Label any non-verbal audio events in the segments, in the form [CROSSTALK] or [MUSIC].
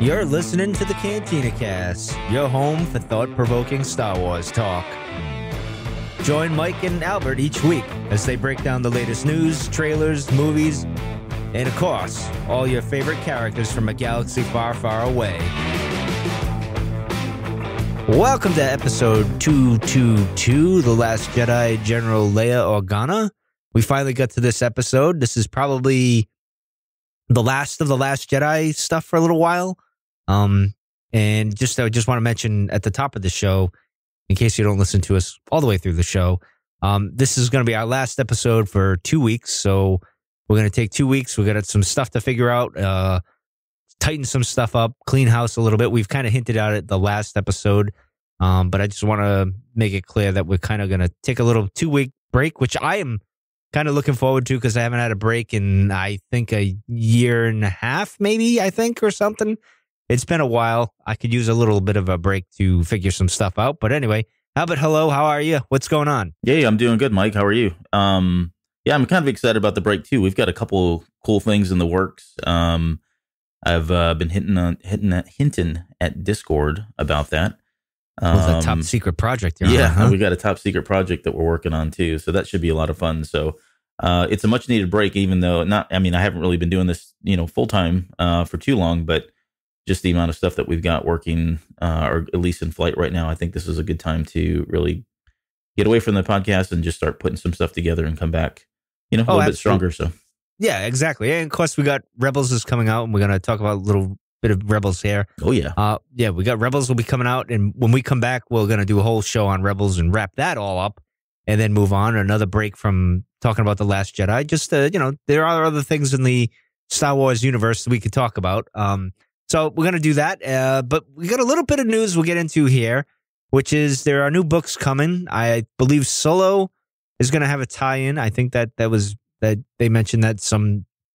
You're listening to the Cantina Cast, your home for thought provoking Star Wars talk. Join Mike and Albert each week as they break down the latest news, trailers, movies, and of course, all your favorite characters from a galaxy far, far away. Welcome to episode 222 The Last Jedi General Leia Organa. We finally got to this episode. This is probably the last of the Last Jedi stuff for a little while. Um, and just I just want to mention at the top of the show, in case you don't listen to us all the way through the show, um, this is going to be our last episode for two weeks. So we're going to take two weeks. We got some stuff to figure out, uh, tighten some stuff up, clean house a little bit. We've kind of hinted at it the last episode, um, but I just want to make it clear that we're kind of going to take a little two week break, which I am kind of looking forward to because I haven't had a break in I think a year and a half, maybe I think or something it's been a while. I could use a little bit of a break to figure some stuff out. But anyway, Albert, hello. How are you? What's going on? Yeah, I'm doing good, Mike. How are you? Um, yeah, I'm kind of excited about the break too. We've got a couple cool things in the works. Um, I've uh, been hitting on hitting at, hinting at Discord about that. Um, well, top secret project. yeah, on, huh? [LAUGHS] we got a top secret project that we're working on too. So that should be a lot of fun. So uh, it's a much needed break, even though not. I mean, I haven't really been doing this, you know, full time uh, for too long, but just the amount of stuff that we've got working, uh, or at least in flight right now, I think this is a good time to really get away from the podcast and just start putting some stuff together and come back, you know, a oh, little absolutely. bit stronger. So, yeah, exactly. And of course, we got Rebels is coming out, and we're gonna talk about a little bit of Rebels here. Oh yeah, uh, yeah, we got Rebels will be coming out, and when we come back, we're gonna do a whole show on Rebels and wrap that all up, and then move on. Another break from talking about the Last Jedi. Just uh, you know, there are other things in the Star Wars universe that we could talk about. Um, so we're going to do that. Uh, but we got a little bit of news we'll get into here, which is there are new books coming. I believe Solo is going to have a tie-in. I think that that was that they mentioned that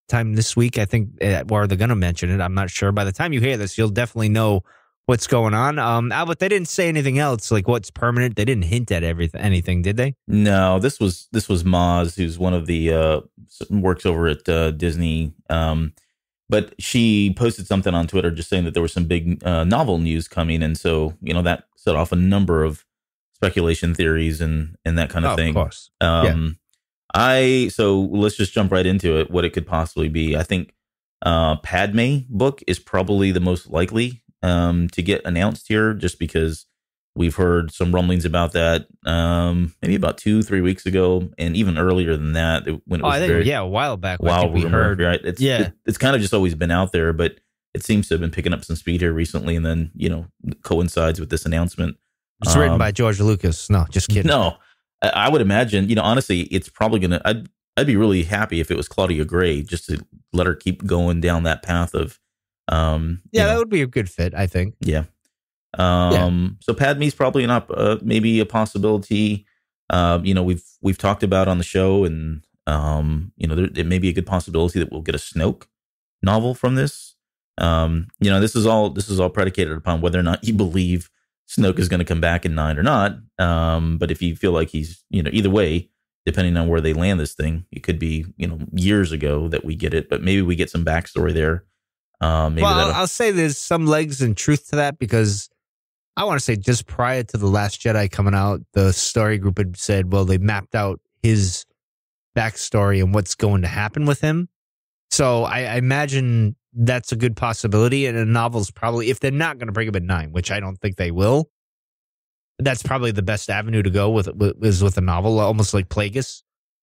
sometime this week. I think, uh, or they're going to mention it. I'm not sure. By the time you hear this, you'll definitely know what's going on. Um, Albert, they didn't say anything else like what's permanent. They didn't hint at everything, anything, did they? No, this was this was Maz, who's one of the uh, works over at uh, Disney. Um, but she posted something on Twitter just saying that there was some big uh, novel news coming, and so you know that set off a number of speculation theories and and that kind of oh, thing. Of course, um, yeah. I so let's just jump right into it. What it could possibly be? I think uh, Padme book is probably the most likely um, to get announced here, just because We've heard some rumblings about that, um, maybe about two, three weeks ago, and even earlier than that. When it oh, was I think, very, yeah, a while back. While we heard, right? It's, yeah, it, it's kind of just always been out there, but it seems to have been picking up some speed here recently, and then you know coincides with this announcement. It's um, written by George Lucas. No, just kidding. No, I, I would imagine. You know, honestly, it's probably gonna. I'd I'd be really happy if it was Claudia Gray, just to let her keep going down that path of. Um, yeah, know, that would be a good fit. I think. Yeah, um, yeah. So Padme's probably not uh, maybe a possibility. Uh, you know, we've we've talked about on the show, and um, you know, there, it may be a good possibility that we'll get a Snoke novel from this. Um, you know, this is all this is all predicated upon whether or not you believe Snoke is going to come back in nine or not. Um, but if you feel like he's, you know, either way, depending on where they land this thing, it could be, you know, years ago that we get it, but maybe we get some backstory there. Um, maybe well, I'll say there's some legs and truth to that because I want to say just prior to the Last Jedi coming out, the story group had said, well, they mapped out his backstory and what's going to happen with him. So I, I imagine that's a good possibility. And a novel's probably, if they're not going to bring him at nine, which I don't think they will, that's probably the best avenue to go with, with is with a novel, almost like Plagueis.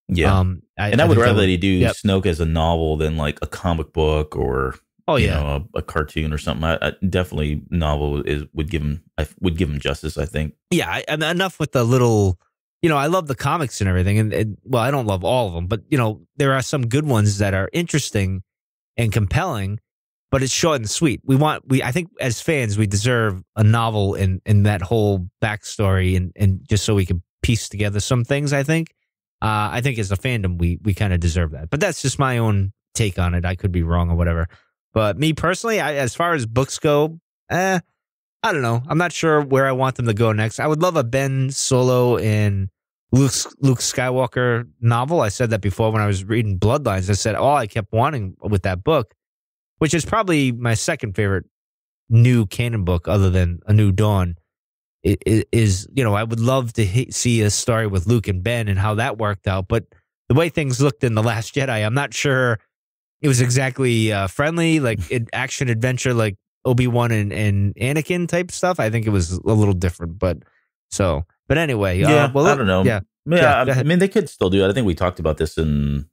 Yeah. Um, I, and I, I would rather that would, they do yep. Snoke as a novel than like a comic book or Oh yeah, know, a, a, cartoon or something. I, I, definitely novel is would give him I would give him justice. I think. Yeah, I, enough with the little. You know, I love the comics and everything, and, and well, I don't love all of them, but you know, there are some good ones that are interesting and compelling, but it's short and sweet. We want we I think as fans we deserve a novel and and that whole backstory and and just so we can piece together some things. I think. Uh, I think as a fandom we we kind of deserve that, but that's just my own take on it. I could be wrong or whatever. But me personally, I, as far as books go, eh, I don't know. I'm not sure where I want them to go next. I would love a Ben Solo and Luke, Luke Skywalker novel. I said that before when I was reading Bloodlines. I said all I kept wanting with that book, which is probably my second favorite new canon book other than A New Dawn, is, you know, I would love to see a story with Luke and Ben and how that worked out. But the way things looked in The Last Jedi, I'm not sure it was exactly uh, friendly, like [LAUGHS] action adventure, like Obi Wan and, and Anakin type stuff. I think it was a little different, but so, but anyway, uh, yeah. Uh, well, I don't know. Yeah, yeah. yeah I, I mean, they could still do it. I think we talked about this in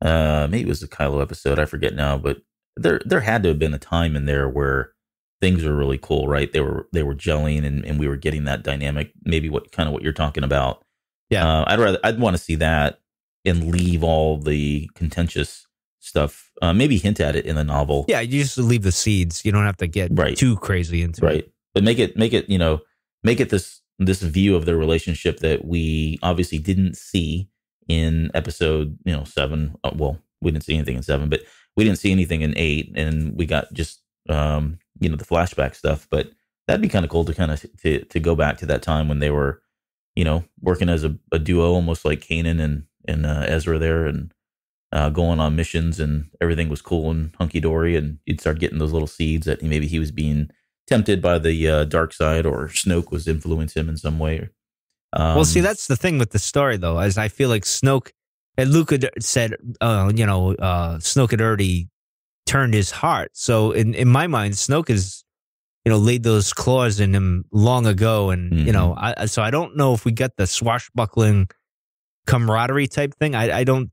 uh maybe it was the Kylo episode. I forget now, but there there had to have been a time in there where things were really cool, right? They were they were gelling, and, and we were getting that dynamic. Maybe what kind of what you're talking about. Yeah, uh, I'd rather I'd want to see that and leave all the contentious stuff. Uh, maybe hint at it in the novel. Yeah, you just leave the seeds. You don't have to get right. too crazy into right. it. Right. But make it make it, you know, make it this this view of their relationship that we obviously didn't see in episode, you know, 7. Uh, well, we didn't see anything in 7, but we didn't see anything in 8 and we got just um, you know, the flashback stuff, but that'd be kind of cool to kind of to to go back to that time when they were, you know, working as a, a duo almost like Kanan and and uh, Ezra there and uh, going on missions and everything was cool and hunky dory, and you'd start getting those little seeds that maybe he was being tempted by the uh, dark side or Snoke was influencing him in some way. Um, well, see, that's the thing with the story, though, as I feel like Snoke and Luke had said, uh, you know, uh, Snoke had already turned his heart. So in, in my mind, Snoke has, you know, laid those claws in him long ago. And, mm-hmm. you know, mm-hmm. I, so I don't know if we get the swashbuckling camaraderie type thing. I, I don't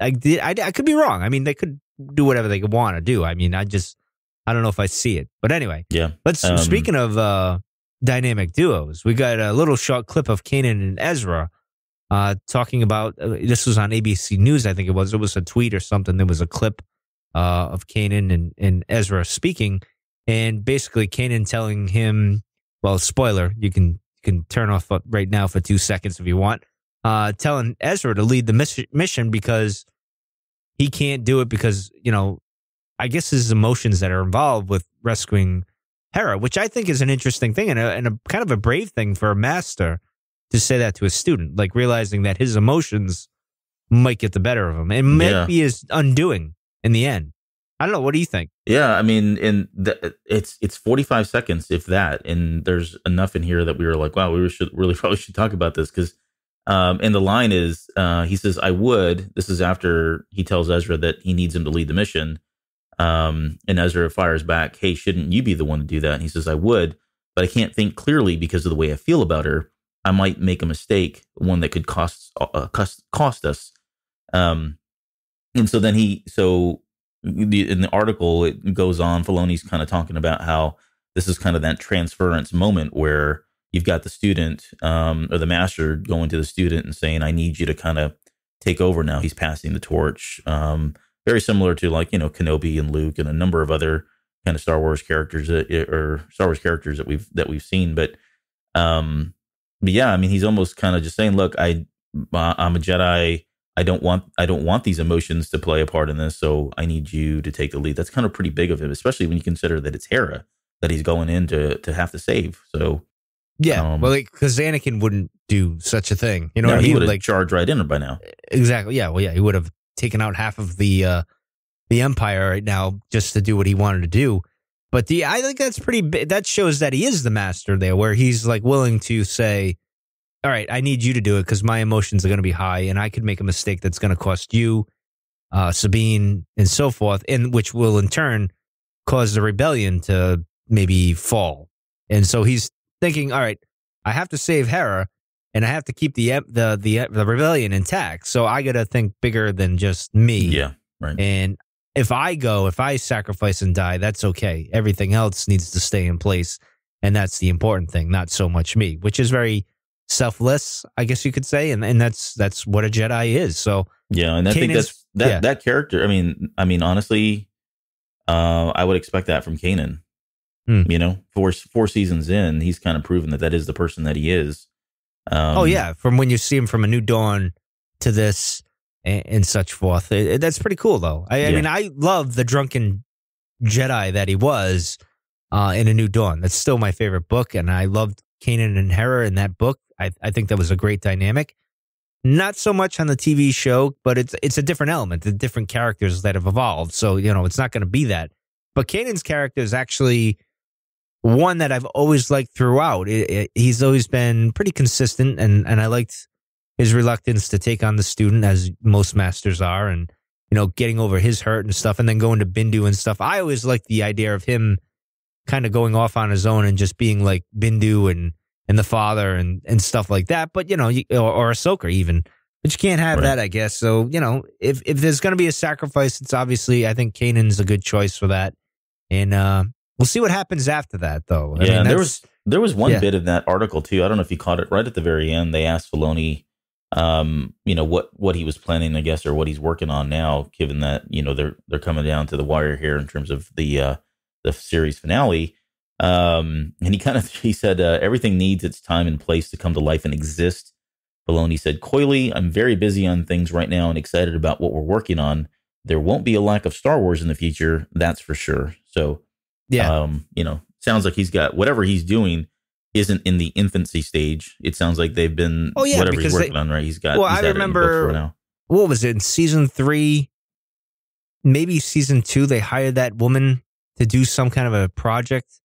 I did. I, I could be wrong. I mean, they could do whatever they want to do. I mean, I just I don't know if I see it. But anyway, yeah. Let's. Um, speaking of uh, dynamic duos, we got a little short clip of Kanan and Ezra uh, talking about. Uh, this was on ABC News, I think it was. It was a tweet or something. There was a clip uh, of Kanan and, and Ezra speaking, and basically Kanan telling him, well, spoiler, you can you can turn off right now for two seconds if you want uh, telling Ezra to lead the mission because he can't do it because, you know, I guess his emotions that are involved with rescuing Hera, which I think is an interesting thing and a, and a kind of a brave thing for a master to say that to a student, like realizing that his emotions might get the better of him and might yeah. be his undoing in the end. I don't know. What do you think? Yeah, I mean, in the, it's it's forty five seconds, if that, and there's enough in here that we were like, wow, we should really [LAUGHS] probably should talk about this because um, and the line is, uh, he says, I would. This is after he tells Ezra that he needs him to lead the mission. Um, and Ezra fires back, Hey, shouldn't you be the one to do that? And he says, I would, but I can't think clearly because of the way I feel about her. I might make a mistake, one that could cost, uh, cost, cost us. Um, and so then he, so the, in the article, it goes on, Filoni's kind of talking about how this is kind of that transference moment where you've got the student um, or the master going to the student and saying, "I need you to kind of take over now." He's passing the torch. Um, very similar to like you know Kenobi and Luke and a number of other kind of Star Wars characters that, or Star Wars characters that we've that we've seen. But um, but yeah, I mean, he's almost kind of just saying, "Look, I I'm a Jedi." I don't want I don't want these emotions to play a part in this, so I need you to take the lead. That's kind of pretty big of him, especially when you consider that it's Hera that he's going in to to have to save. So yeah, um, well, because like, Anakin wouldn't do such a thing. You know, no, he would like charged right in by now. Exactly. Yeah. Well, yeah, he would have taken out half of the uh the Empire right now just to do what he wanted to do. But the I think that's pretty. That shows that he is the master there, where he's like willing to say, "All right, I need you to do it because my emotions are going to be high, and I could make a mistake that's going to cost you, uh, Sabine, and so forth, and which will in turn cause the rebellion to maybe fall." And so he's thinking, all right, I have to save Hera and I have to keep the the the the rebellion intact. So I got to think bigger than just me. Yeah, right. And if I go, if I sacrifice and die, that's okay. Everything else needs to stay in place, and that's the important thing, not so much me, which is very selfless, I guess you could say, and and that's that's what a Jedi is. So yeah, and I think that's that yeah. that character. I mean, I mean, honestly, uh, I would expect that from Kanan. Hmm. You know, four four seasons in, he's kind of proven that that is the person that he is. Um, oh yeah, from when you see him from a New Dawn to this and, and such forth, it, it, that's pretty cool though. I, I mean, I love the drunken Jedi that he was uh, in a New Dawn. That's still my favorite book, and I loved Kanan and Hera in that book. I, I think that was a great dynamic. Not so much on the TV show, but it's it's a different element, the different characters that have evolved. So you know, it's not going to be that. But Kanan's character is actually one that I've always liked throughout. It, it, he's always been pretty consistent, and and I liked his reluctance to take on the student, as most masters are, and you know, getting over his hurt and stuff, and then going to Bendu and stuff. I always liked the idea of him kind of going off on his own and just being like Bendu and and the father and and stuff like that. But you know, or, or Ahsoka even. But you can't have right. that, I guess. So you know, if if there's going to be a sacrifice, it's obviously I think Kanan's a good choice for that, and uh, We'll see what happens after that, though. I yeah, mean, there was there was one yeah. bit of that article too. I don't know if you caught it right at the very end. They asked Filoni, um, you know what what he was planning, I guess, or what he's working on now, given that you know they're they're coming down to the wire here in terms of the uh, the series finale. Um, and he kind of [LAUGHS] he said uh, everything needs its time and place to come to life and exist. Filoni said coyly, "I'm very busy on things right now and excited about what we're working on. There won't be a lack of Star Wars in the future, that's for sure." So yeah. Um, you know, sounds like he's got whatever he's doing isn't in the infancy stage. It sounds like they've been oh, yeah, whatever he's working they, on, right? He's got Well, he's I remember what was it in season three, maybe season two, they hired that woman to do some kind of a project.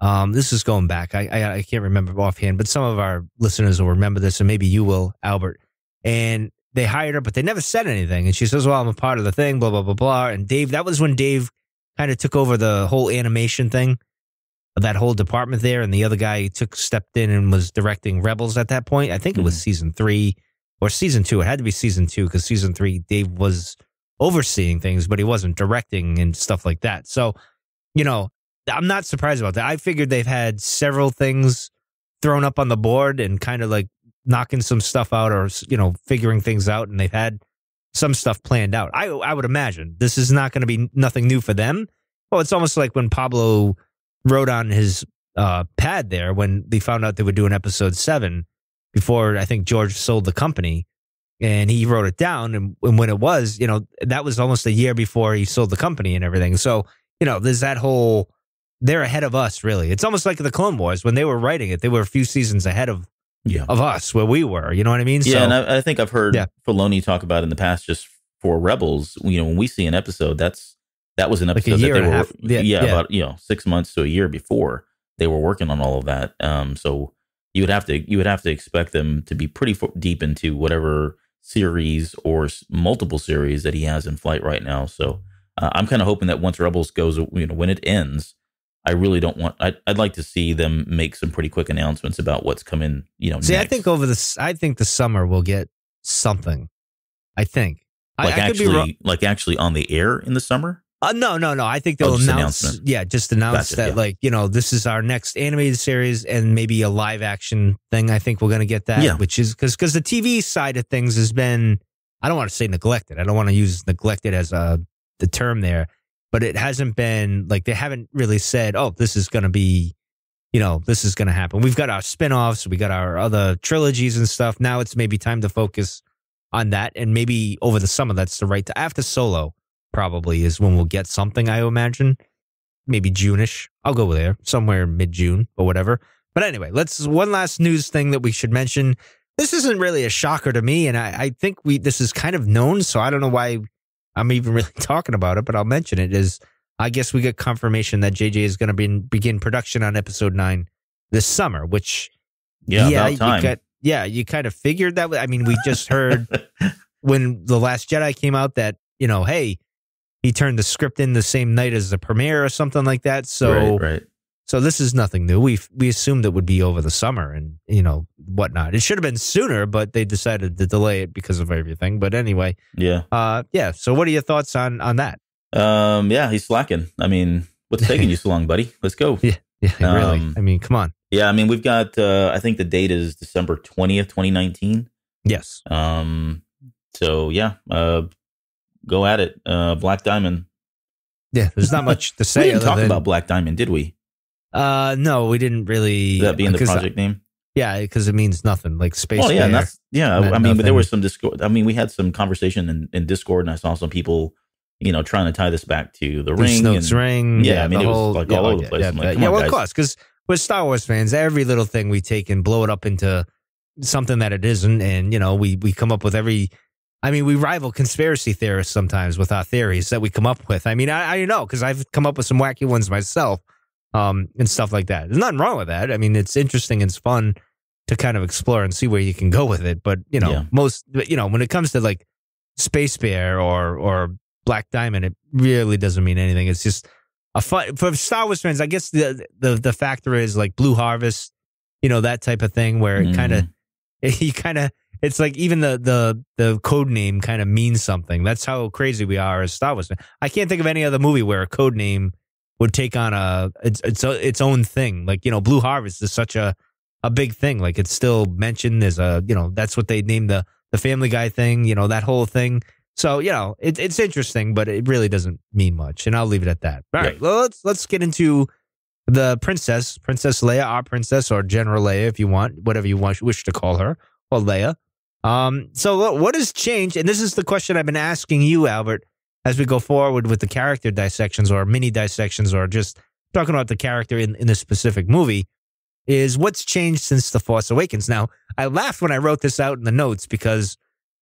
Um, this is going back. I, I, I can't remember offhand, but some of our listeners will remember this, and maybe you will, Albert. And they hired her, but they never said anything. And she says, "Well, I'm a part of the thing." Blah blah blah blah. And Dave, that was when Dave kind of took over the whole animation thing, that whole department there, and the other guy took stepped in and was directing Rebels at that point. I think it was mm-hmm. season three or season two. It had to be season two because season three, Dave was overseeing things, but he wasn't directing and stuff like that. So, you know, I'm not surprised about that. I figured they've had several things thrown up on the board and kind of like knocking some stuff out or you know figuring things out, and they've had some stuff planned out. I I would imagine this is not going to be nothing new for them. Well, it's almost like when Pablo wrote on his uh, pad there when they found out they were doing episode seven before I think George sold the company, and he wrote it down. And, and when it was, you know, that was almost a year before he sold the company and everything. So you know, there's that whole. They're ahead of us, really. It's almost like the Clone Wars when they were writing it; they were a few seasons ahead of yeah. of us where we were. You know what I mean? Yeah, so, and I, I, think I've heard yeah. Filoni talk about in the past just for Rebels. You know, when we see an episode, that's that was an episode like that they were half, yeah, yeah, yeah, about you know six months to a year before they were working on all of that. Um, so you would have to you would have to expect them to be pretty deep into whatever series or multiple series that he has in flight right now. So uh, I'm kind of hoping that once Rebels goes, you know, when it ends, I really don't want. I, would like to see them make some pretty quick announcements about what's coming. You know, see, next. I think over this, I think the summer we'll get something. I think like I, actually, like actually on the air in the summer. Uh, no, no, no. I think they'll oh, announce. Yeah, just announce gotcha, that, yeah. like you know, this is our next animated series and maybe a live action thing. I think we're going to get that. Yeah. which is because because the TV side of things has been. I don't want to say neglected. I don't want to use neglected as a the term there but it hasn't been like they haven't really said, oh, this is going to be, you know, this is going to happen. We've got our spinoffs, we got our other trilogies and stuff. Now it's maybe time to focus on that. And maybe over the summer, that's the right to after solo, probably is when we'll get something, I imagine. Maybe June-ish. I'll go there somewhere mid June or whatever. But anyway, let's one last news thing that we should mention. This isn't really a shocker to me, and I, I think we this is kind of known, so I don't know why I'm even [LAUGHS] really talking about it, but I'll mention it. Is I guess we get confirmation that JJ is going to be begin production on episode nine this summer, which yeah, yeah, you got, yeah, you kind of figured that. I mean, we just heard [LAUGHS] when the Last Jedi came out that you know, hey, he turned the script in the same night as the premiere or something like that. So, right, right. So this is nothing new. We we assumed it would be over the summer and you know whatnot. It should have been sooner, but they decided to delay it because of everything. But anyway, yeah, uh, yeah. So what are your thoughts on on that? Um, yeah, he's slacking. I mean, what's taking you so long, buddy? Let's go. [LAUGHS] Yeah, yeah, really. Um, I mean, come on. Yeah, I mean, we've got. Uh, I think the date is December twentieth, twenty nineteen. Yes. Um. So yeah, uh, go at it. Uh, Black Diamond. Yeah, there's not much to say. [LAUGHS] we didn't talk than, about Black Diamond, did we? Uh, no, we didn't really. That being the project name. Yeah, because it means nothing. Like space. Well, yeah, that's, yeah. I mean, nothing. but there was some Discord. I mean, we had some conversation in, in Discord, and I saw some people, you know, trying to tie this back to the, the ring. Snoke's and, ring. Yeah, I mean, it was like yeah, all over the place. Yeah, like, yeah well, of course, because we're Star Wars fans. Every little thing we take and blow it up into something that it isn't, and you know, we we come up with every. I mean, we rival conspiracy theorists sometimes with our theories that we come up with. I mean, I, I know because I've come up with some wacky ones myself, um, and stuff like that. There's nothing wrong with that. I mean, it's interesting and it's fun to kind of explore and see where you can go with it. But you know, Yeah. most you know, when it comes to like Space Bear or or Black Diamond, it really doesn't mean anything. It's just a fun for Star Wars fans. I guess the the the factor is like Blue Harvest, you know, that type of thing where it kind of [LAUGHS] you kind of it's like even the the the code name kind of means something. That's how crazy we are as Star Wars. I can't think of any other movie where a code name would take on a its its its own thing. Like you know, Blue Harvest is such a a big thing. Like it's still mentioned as a you know that's what they named the the Family Guy thing. You know that whole thing. So you know it, it's interesting, but it really doesn't mean much. And I'll leave it at that. All right, Yeah. well, let's let's get into the princess, Princess Leia, our princess, or General Leia, if you want, whatever you want, wish to call her, or Leia. Um, so what- has changed? And this is the question I've been asking you, Albert, as we go forward with the character dissections or mini dissections or just talking about the character in, in a specific movie is what's changed since The Force Awakens. Now, I laughed when I wrote this out in the notes because,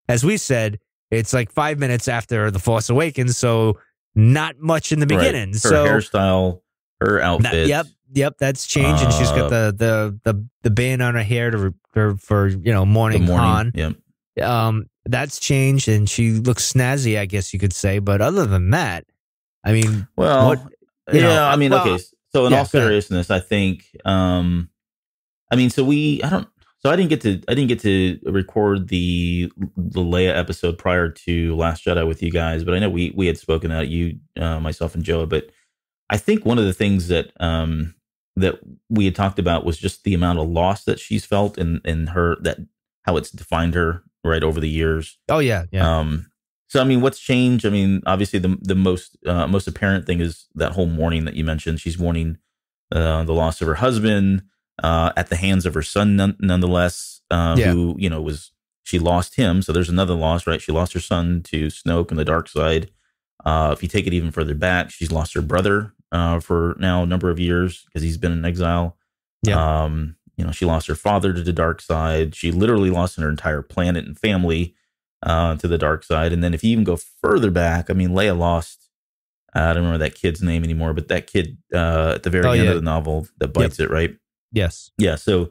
as we said, it's like five minutes after The Force Awakens, so not much in the Right. beginning. Her So hairstyle, her outfit. yep, yep, that's changed, and she's got the the the the band on her hair to for, for you know mourning, mourning. Han. Yep. Um, that's changed, and she looks snazzy, I guess you could say. But other than that, I mean, Well, What- yeah, know, I mean, well, okay. So in yeah, all seriousness, I think, um, I mean, so we, I don't, so I didn't get to, I didn't get to record the the Leia episode prior to Last Jedi with you guys, but I know we we had spoken about you, uh, myself and Joe. But I think one of the things that um that we had talked about was just the amount of loss that she's felt and and her that how it's defined her right over the years. oh yeah, yeah, Um, so I mean, what's changed? I mean, obviously the the most uh, most apparent thing is that whole mourning that you mentioned. She's mourning uh, the loss of her husband uh, at the hands of her son, none, nonetheless. Uh, Yeah. Who you know was she lost him, so there's another loss, right? She lost her son to Snoke and the dark side. Uh, if you take it even further back, she's lost her brother uh, for now a number of years because he's been in exile. Yeah. Um, you know, she lost her father to the dark side. She literally lost her entire planet and family uh, to the dark side. And then if you even go further back, I mean, Leia lost. I don't remember that kid's name anymore, but that kid uh, at the very Oh, end yeah. of the novel that bites it, right? yes, Yeah. So,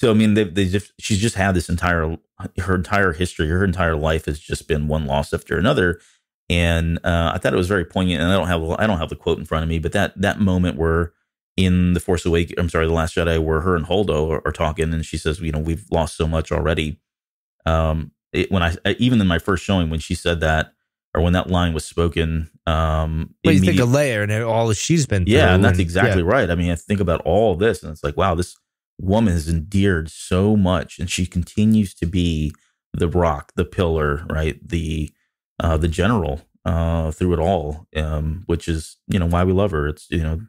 so I mean, they, they just she's just had this entire her entire history, her entire life has just been one loss after another. And uh, I thought it was very poignant. And I don't have I don't have the quote in front of me, but that that moment where in the Force Awakens, I'm sorry, the Last Jedi, where her and Holdo are, are talking, and she says, you know, we've lost so much already. Um, it, when I even in my first showing when she said that, or when that line was spoken, um, But you think of Leia and all she's been through. yeah, and that's and- exactly yeah. right. I mean, I think about all this, and it's like, wow, this woman has endeared so much, and she continues to be the rock, the pillar, right? The uh, the general uh, through it all, um, which is you know why we love her. It's you know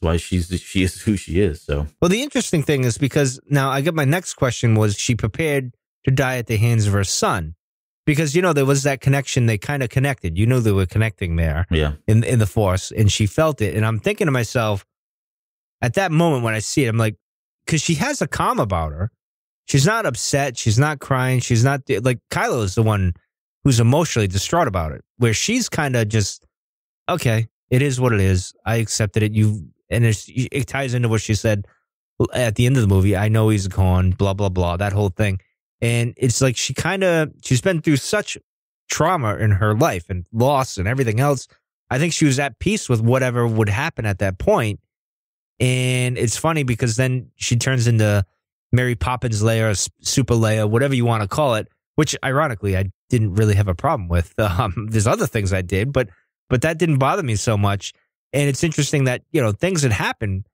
why she's she is who she is. So Well, the interesting thing is because now I get my next question was she prepared to die at the hands of her son? Because you know there was that connection. They kind of connected. You know they were connecting there yeah, in in the force, and she felt it. And I'm thinking to myself, at that moment when I see it, I'm like, because she has a calm about her. She's not upset. She's not crying. She's not like Kylo is the one who's emotionally distraught about it. Where she's kind of just, okay, it is what it is. I accepted it. You and it ties into what she said at the end of the movie. I know he's gone. Blah blah blah. That whole thing, and it's like she kind of she's been through such trauma in her life and loss and everything else. I think she was at peace with whatever would happen at that point. And it's funny because then she turns into Mary Poppins Leia, Super Leia, whatever you want to call it. Which, ironically, I didn't really have a problem with. [LAUGHS] Um, there's other things I did, but but that didn't bother me so much. And it's interesting that you know things had happened,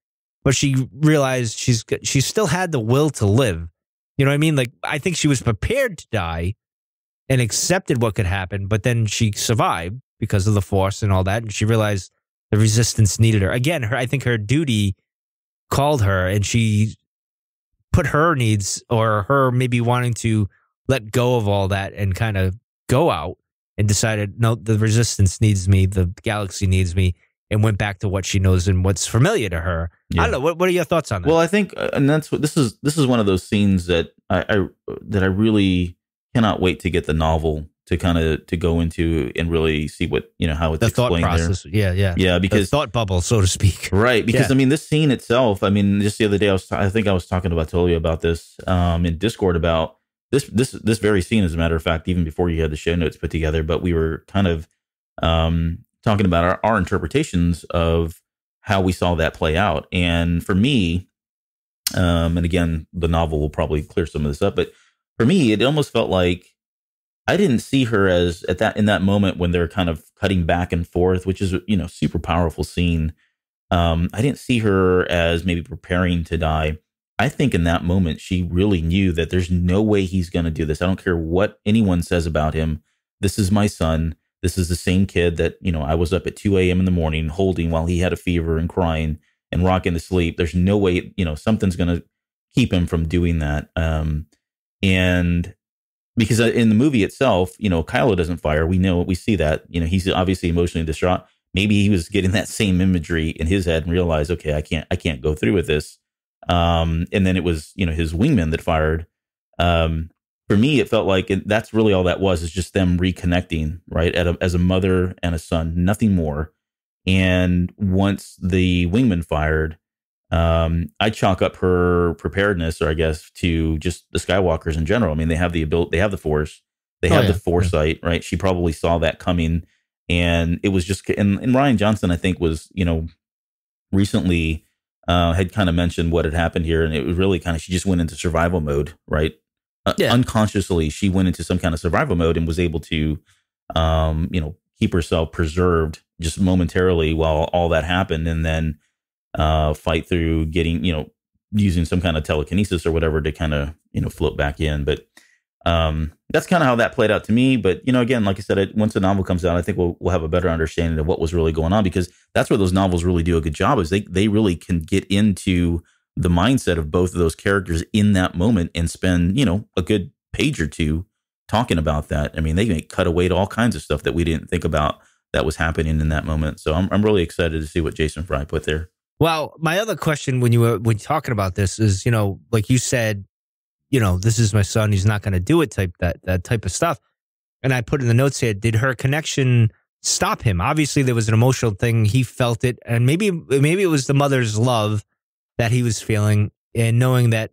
but she realized she's she still had the will to live. You know what I mean? Like I think she was prepared to die and accepted what could happen, but then she survived because of the force and all that, and she realized the resistance needed her. Again, her I think her duty called her, and she put her needs or her maybe wanting to let go of all that and kind of go out and decided no the resistance needs me the galaxy needs me and went back to what she knows and what's familiar to her i don't know what, what are your thoughts on that Well, I think, uh, and that's what this is. This is one of those scenes that I, I that I really cannot wait to get the novel to kind of to go into and really see what you know how it's the thought process. There. Yeah, yeah, yeah. Because the thought bubble, so to speak. [LAUGHS] Right. Because yeah. I mean, this scene itself. I mean, just the other day, I was I think I was talking about Tolio about this um, in Discord about this this this very scene. As a matter of fact, even before you had the show notes put together, but we were kind of um, talking about our, our interpretations of how we saw that play out. And for me, um, and again, the novel will probably clear some of this up, but for me, it almost felt like I didn't see her as at that in that moment when they're kind of cutting back and forth, which is you know super powerful scene. Um, I didn't see her as maybe preparing to die. I think in that moment she really knew that there's no way he's going to do this. I don't care what anyone says about him. This is my son. This is the same kid that you know I was up at 2 a.m. in the morning holding while he had a fever and crying and rocking to sleep. There's no way you know something's going to keep him from doing that. Um, and because uh, in the movie itself, you know, Kylo doesn't fire. We know, we see that. You know, he's obviously emotionally distraught. Maybe he was getting that same imagery in his head and realized, okay, I can't, I can't go through with this. Um, and then it was, you know, his wingman that fired. Um, for me, it felt like it, that's really all that was is just them reconnecting, right? A, as a mother and a son, nothing more. And once the wingman fired, um, I chalk up her preparedness, or I guess, to just the Skywalkers in general. I mean, they have the ability, they have the Force, they oh, have yeah. the foresight, yeah. right? She probably saw that coming, and it was just. And, and Rian Johnson, I think, was you know recently uh, had kind of mentioned what had happened here, and it was really kind of she just went into survival mode, right? Uh, yeah. unconsciously, she went into some kind of survival mode and was able to, um, you know, keep herself preserved just momentarily while all that happened, and then uh, fight through getting, you know, using some kind of telekinesis or whatever to kind of, you know, float back in. But um, that's kind of how that played out to me. But, you know, again, like I said, it, once the novel comes out, I think we'll, we'll have a better understanding of what was really going on because that's where those novels really do a good job is they, they really can get into the mindset of both of those characters in that moment and spend, you know, a good page or two talking about that. I mean, they cut away to all kinds of stuff that we didn't think about that was happening in that moment. So I'm, I'm really excited to see what Jason Fry put there. Well, my other question when you were when talking about this is, you know, like you said, you know, this is my son, he's not going to do it type that that type of stuff. And I put in the notes here, did her connection stop him? Obviously there was an emotional thing, he felt it, and maybe maybe it was the mother's love that he was feeling and knowing that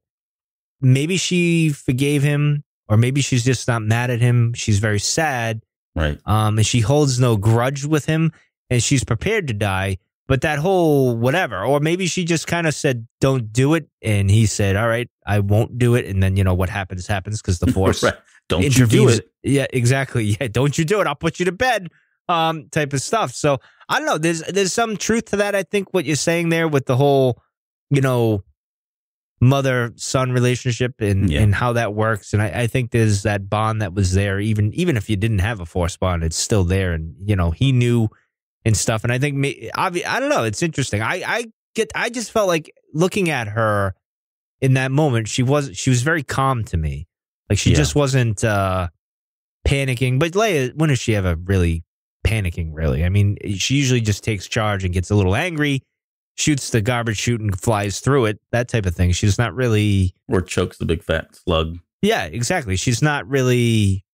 maybe she forgave him or maybe she's just not mad at him, she's very sad. Right. Um and she holds no grudge with him and she's prepared to die but that whole whatever, or maybe she just kind of said, "Don't do it," and he said, "All right, I won't do it." And then you know what happens happens because the [LAUGHS] force right. don't you do it. Yeah, exactly. [LAUGHS] Yeah, don't you do it? I'll put you to bed. Um, type of stuff. So I don't know. There's there's some truth to that. I think what you're saying there with the whole, you know, mother son relationship and yeah. and how that works. And I, I think there's that bond that was there. Even even if you didn't have a force bond, it's still there. And you know, he knew and stuff. And I think, I don't know, it's interesting. I, I get, I just felt like looking at her in that moment, she was, she was very calm to me. Like she yeah. just wasn't uh, panicking. But Leia, when is she ever really panicking? Really? I mean, she usually just takes charge and gets a little angry, shoots the garbage chute and flies through it. That type of thing. She's not really, or chokes the big fat slug. Yeah, exactly. She's not really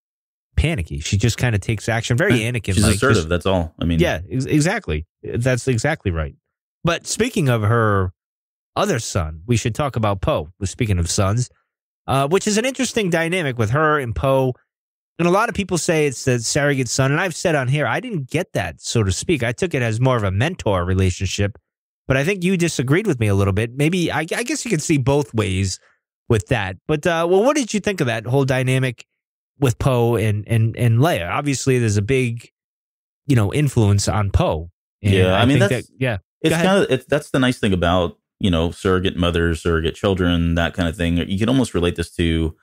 panicky. She just kind of takes action. Very Anakin. She's assertive. that's all. I mean, yeah, ex- exactly. That's exactly right. But speaking of her other son, we should talk about Poe. Speaking of sons, uh, which is an interesting dynamic with her and Poe. And a lot of people say it's the surrogate son. And I've said on here, I didn't get that, so to speak. I took it as more of a mentor relationship. But I think you disagreed with me a little bit. Maybe, I, I guess you can see both ways with that. But, uh, well, what did you think of that whole dynamic? With Poe and and and Leia. Obviously, there's a big, you know, influence on Poe. Yeah, I, I mean that's that, yeah. It's kind of it's, that's the nice thing about you know surrogate mothers, surrogate children, that kind of thing. You can almost relate this to,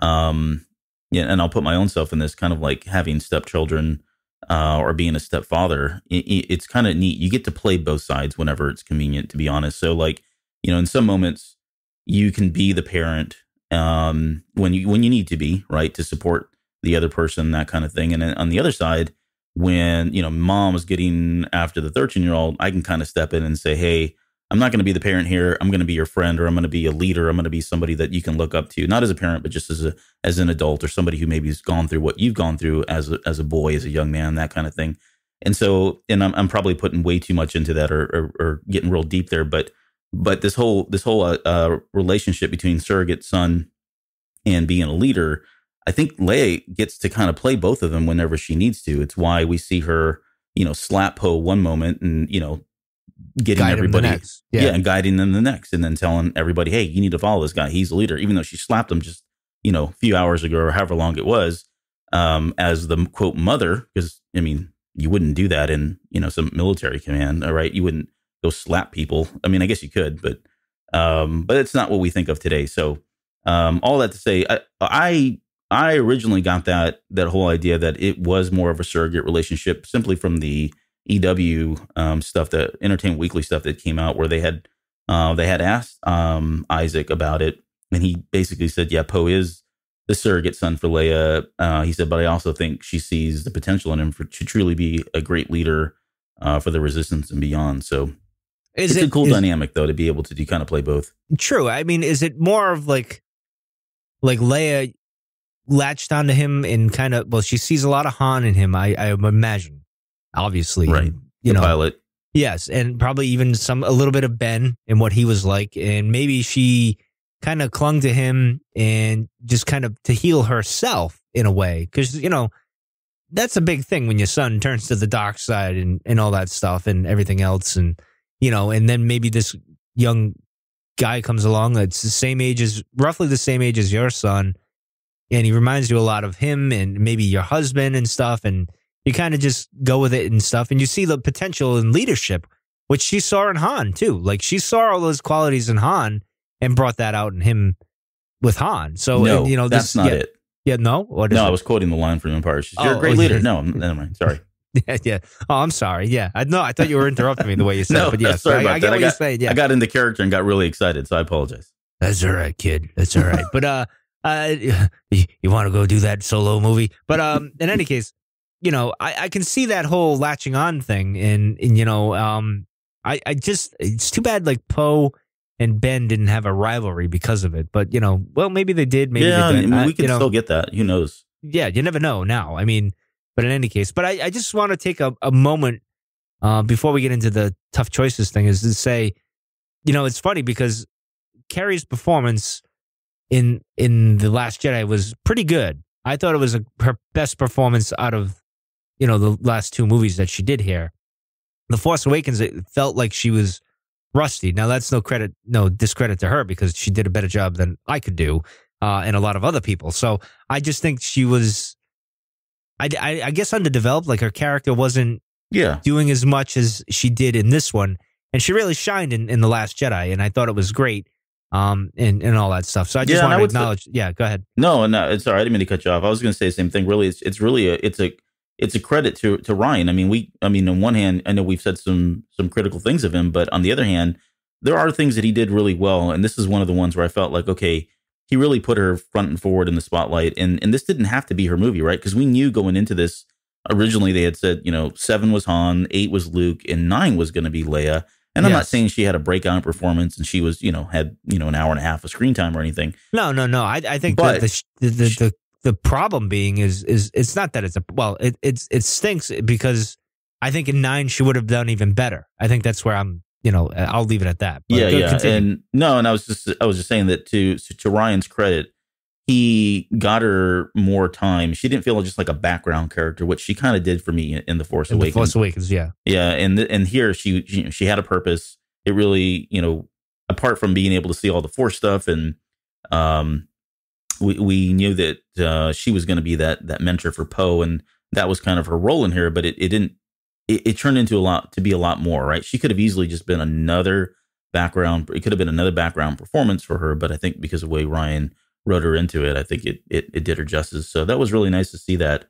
um, yeah, and I'll put my own self in this kind of like having stepchildren. Uh, or being a stepfather, it, it's kind of neat. You get to play both sides whenever it's convenient, to be honest. So, like, you know, in some moments, you can be the parent um, when you when you need to be right to support the other person, that kind of thing. And on the other side, when you know mom's getting after the 13 year old, I can kind of step in and say, hey, I'm not going to be the parent here. I'm going to be your friend, or I'm going to be a leader. I'm going to be somebody that you can look up to, not as a parent, but just as a as an adult or somebody who maybe has gone through what you've gone through as a, as a boy, as a young man, that kind of thing. And so, and I'm, I'm probably putting way too much into that, or, or, or getting real deep there. But but this whole this whole uh, uh, relationship between surrogate son and being a leader, I think Leia gets to kind of play both of them whenever she needs to. It's why we see her, you know, slap Poe one moment and you know getting Guide everybody yeah. Yeah. and guiding them the next and then telling everybody hey you need to follow this guy he's a leader even though she slapped him just you know a few hours ago or however long it was um as the quote mother because i mean you wouldn't do that in you know some military command all right you wouldn't go slap people i mean i guess you could but um but it's not what we think of today so um all that to say i i i originally got that that whole idea that it was more of a surrogate relationship simply from the EW um, stuff, the Entertainment Weekly stuff that came out, where they had uh, they had asked um, Isaac about it, and he basically said, "Yeah, Poe is the surrogate son for Leia." Uh, he said, "But I also think she sees the potential in him for to truly be a great leader uh, for the Resistance and beyond." So Is it's it a cool is- dynamic, though, to be able to do kind of play both. True. I mean, is it more of like like Leia latched onto him and kind of well, she sees a lot of Han in him. I I imagine, obviously, Right. You the know, pilot, yes, and probably even some a little bit of Ben and what he was like, and maybe she kind of clung to him and just kind of to heal herself in a way because you know that's a big thing when your son turns to the dark side and and all that stuff and everything else and you know and then maybe this young guy comes along that's the same age as roughly the same age as your son and he reminds you a lot of him and maybe your husband and stuff and you kind of just go with it and stuff and you see the potential in leadership which she saw in Han too like she saw all those qualities in Han and brought that out in him with Han so no, and, you know that's this, not yeah, it. yeah no what is No, it? I was quoting the line from Empire. She's, You're Oh, a great oh, leader. No, never mind. Sorry. [LAUGHS] yeah, yeah. Oh, I'm sorry. Yeah, I no, I thought you were interrupting me the way you said. [LAUGHS] No, it, but yes, [LAUGHS] sorry I, about I get that. I got- saying. Yeah, I got into character and got really excited, so I apologize. that's all right, kid. That's all right. but uh, uh, you, you want to go do that solo movie? But um, in any case, you know, I, I can see that whole latching on thing, and and you know, um, I I just it's too bad like Poe and Ben didn't have a rivalry because of it. But you know, well, maybe they did. Maybe yeah, they didn't. I- we can you know, still get that. Who knows? yeah, you never know now. I mean, but in any case, but I, I just want to take a, a moment uh, before we get into the tough choices thing is to say, you know, it's funny because Carrie's performance in in the Last Jedi was pretty good. I thought it was a, her best performance out of you know the last two movies that she did here. The Force Awakens, it felt like she was rusty. Now that's no credit, no discredit to her because she did a better job than I could do, uh, and a lot of other people. So I just think she was, I, I, I guess, underdeveloped. Like her character wasn't Yeah, doing as much as she did in this one, and she really shined in, in the Last Jedi, and I thought it was great, um, and and all that stuff. So I just Yeah, want to say- acknowledge. yeah, go ahead. no, no, it's all right. I didn't mean to cut you off. I was going to say the same thing. Really, it's it's really a it's a it's a credit to to Rian. I mean, we I mean, on one hand, I know we've said some some critical things of him, but on the other hand, there are things that he did really well, and this is one of the ones where I felt like okay. He really put her front and forward in the spotlight, and and this didn't have to be her movie, right? Because we knew going into this originally they had said, you know, seven was Han, eight was Luke, and nine was going to be Leia. And I'm not saying she had a breakout performance and she was, you know, had you know an hour and a half of screen time or anything. No, no, no. I I think But- the, the, the, the the the problem being is is it's not that it's a well it it's it stinks because I think in nine she would have done even better. I think that's where I'm. You know, I'll leave it at that. But yeah, yeah, continue. and no, and I was just I was just saying that to to Rian's credit, he got her more time. She didn't feel just like a background character, which she kind of did for me in, in the Force In the Awakens. Force Awakens, yeah. Yeah, and and here she, she she had a purpose. It really, you know, apart from being able to see all the Force stuff, and um, we we knew that uh, she was going to be that that mentor for Poe, and that was kind of her role in here. But it, it didn't. It, it turned into a lot to be a lot more. Right? She could have easily just been another background. It could have been another background performance for her. But I think because of the way Rian wrote her into it, I think it it, it did her justice. So that was really nice to see that.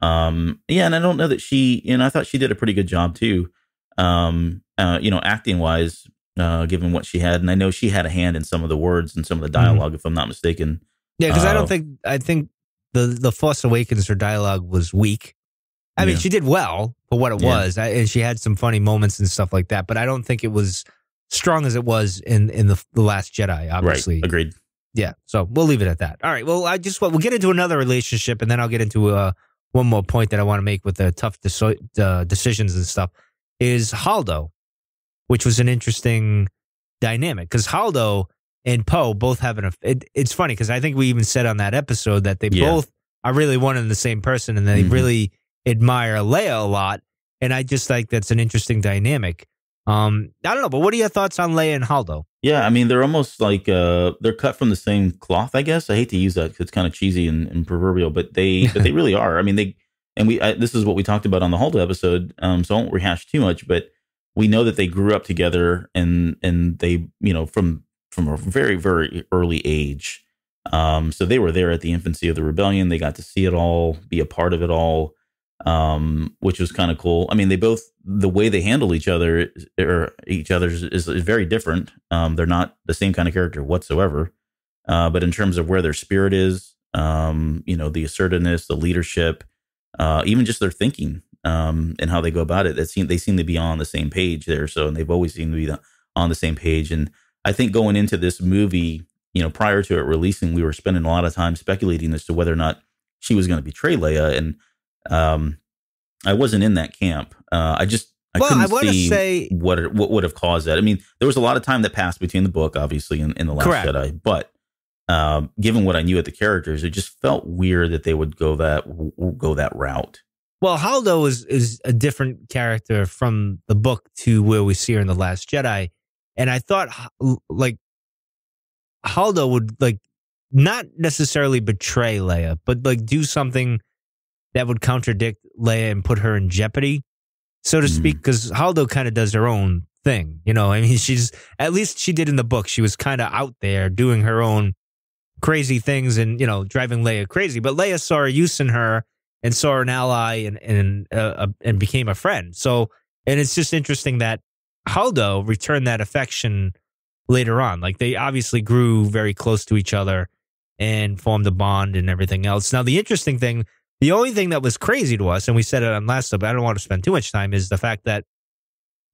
Um, yeah, and I don't know that she, you know, I thought she did a pretty good job too. Um, uh, you know, acting wise, uh, given what she had, and I know she had a hand in some of the words and some of the Mm-hmm. dialog if I'm not mistaken. Yeah, because I Uh, don't think I think the the Force Awakens her dialogue was weak. I mean, she did well for what it Yeah. was, I, and she had some funny moments and stuff like that. But I don't think it was strong as it was in in the the Last Jedi. Obviously, right. Agreed. Yeah. So we'll leave it at that. All right. Well, I just we'll get into another relationship, and then I'll get into uh, one more point that I want to make with the tough uh, decisions and stuff. Is Holdo, which was an interesting dynamic because Holdo and Poe both have an. It, it's funny because I think we even said on that episode that they yeah. both are really one and the same person, and they mm-hmm. really admire Leia a lot. And I just like that's an interesting dynamic. Um, I don't know, but what are your thoughts on Leia and Holdo? Yeah, I mean they're almost like uh they're cut from the same cloth. I guess I hate to use that because it's kind of cheesy and, and, proverbial, but they but they [LAUGHS] really are. I mean they and we I, this is what we talked about on the Holdo episode. Um, so I won't rehash too much, but we know that they grew up together and and they you know from from a very very early age. Um, so they were there at the infancy of the rebellion. They got to see it all, be a part of it all um, which was kind of cool. I mean, they both the way they handle each other or each other's is, is very different. Um, they're not the same kind of character whatsoever. Uh, but in terms of where their spirit is, um, you know, the assertiveness, the leadership, uh, even just their thinking um, and how they go about it, that seem they seem to be on the same page there. So, and they've always seemed to be on the same page. And I think going into this movie, you know, prior to it releasing, we were spending a lot of time speculating as to whether or not she was going to betray Leia and um, I wasn't in that camp. Uh, I just I well, couldn't I see say, what it, what would have caused that. I mean, there was a lot of time that passed between the book, obviously, and, in the Last correct. Jedi. But um, given what I knew at the characters, it just felt weird that they would go that go that route. Well, Holdo is is a different character from the book to where we see her in the Last Jedi, and I thought like Holdo would like not necessarily betray Leia, but like do something that would contradict Leia and put her in jeopardy, so to mm. speak, because Holdo kind of does her own thing. You know, I mean, [LAUGHS] she's at least she did in the book. She was kind of out there doing her own crazy things and you know driving Leia crazy. But Leia saw a use in her and saw an ally and and uh, and became a friend. So and it's just interesting that Holdo returned that affection later on. Like they obviously grew very close to each other and formed a bond and everything else. Now the interesting thing the only thing that was crazy to us, and we said it on last but I don't want to spend too much time, is the fact that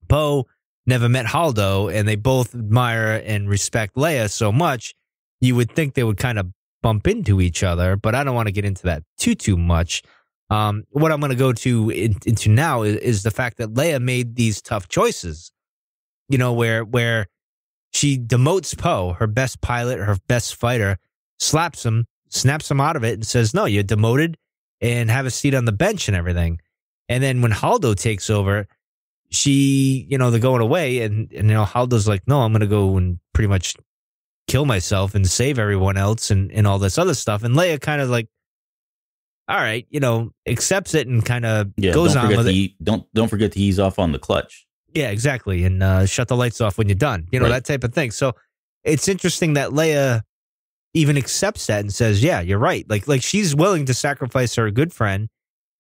Poe never met Holdo, and they both admire and respect Leia so much, you would think they would kind of bump into each other, but I don't want to get into that too, too much. Um, what I'm going to go to in, into now is, is the fact that Leia made these tough choices, you know, where, where she demotes Poe, her best pilot, her best fighter, slaps him, snaps him out of it and says, no, you're demoted and have a seat on the bench and everything. And then when Holdo takes over, she, you know, they're going away, and, and you know, Holdo's like, no, I'm going to go and pretty much kill myself and save everyone else and, and all this other stuff. And Leia kind of like, all right, you know, accepts it and kind of yeah, goes on with it. don't don't forget to ease off on the clutch. Yeah, exactly, and uh, shut the lights off when you're done. You know right. that type of thing. So it's interesting that Leia even accepts that and says, "Yeah, you're right." Like like she's willing to sacrifice her good friend,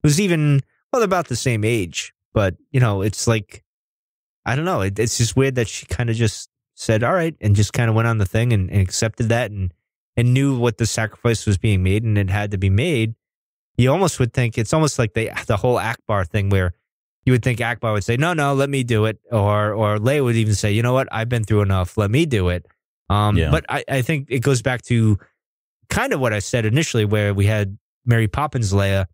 who's even well about the same age, but you know, it's like I don't know. It, it's just weird that she kind of just said, "All right," and just kind of went on the thing and, and accepted that and and knew what the sacrifice was being made and it had to be made. You almost would think it's almost like the the whole Ackbar thing where you would think Ackbar would say, "No, no, let me do it," or or Leia would even say, "You know what? I've been through enough. Let me do it." Um, yeah. But I, I think it goes back to kind of what I said initially, where we had Mary Poppins Leia,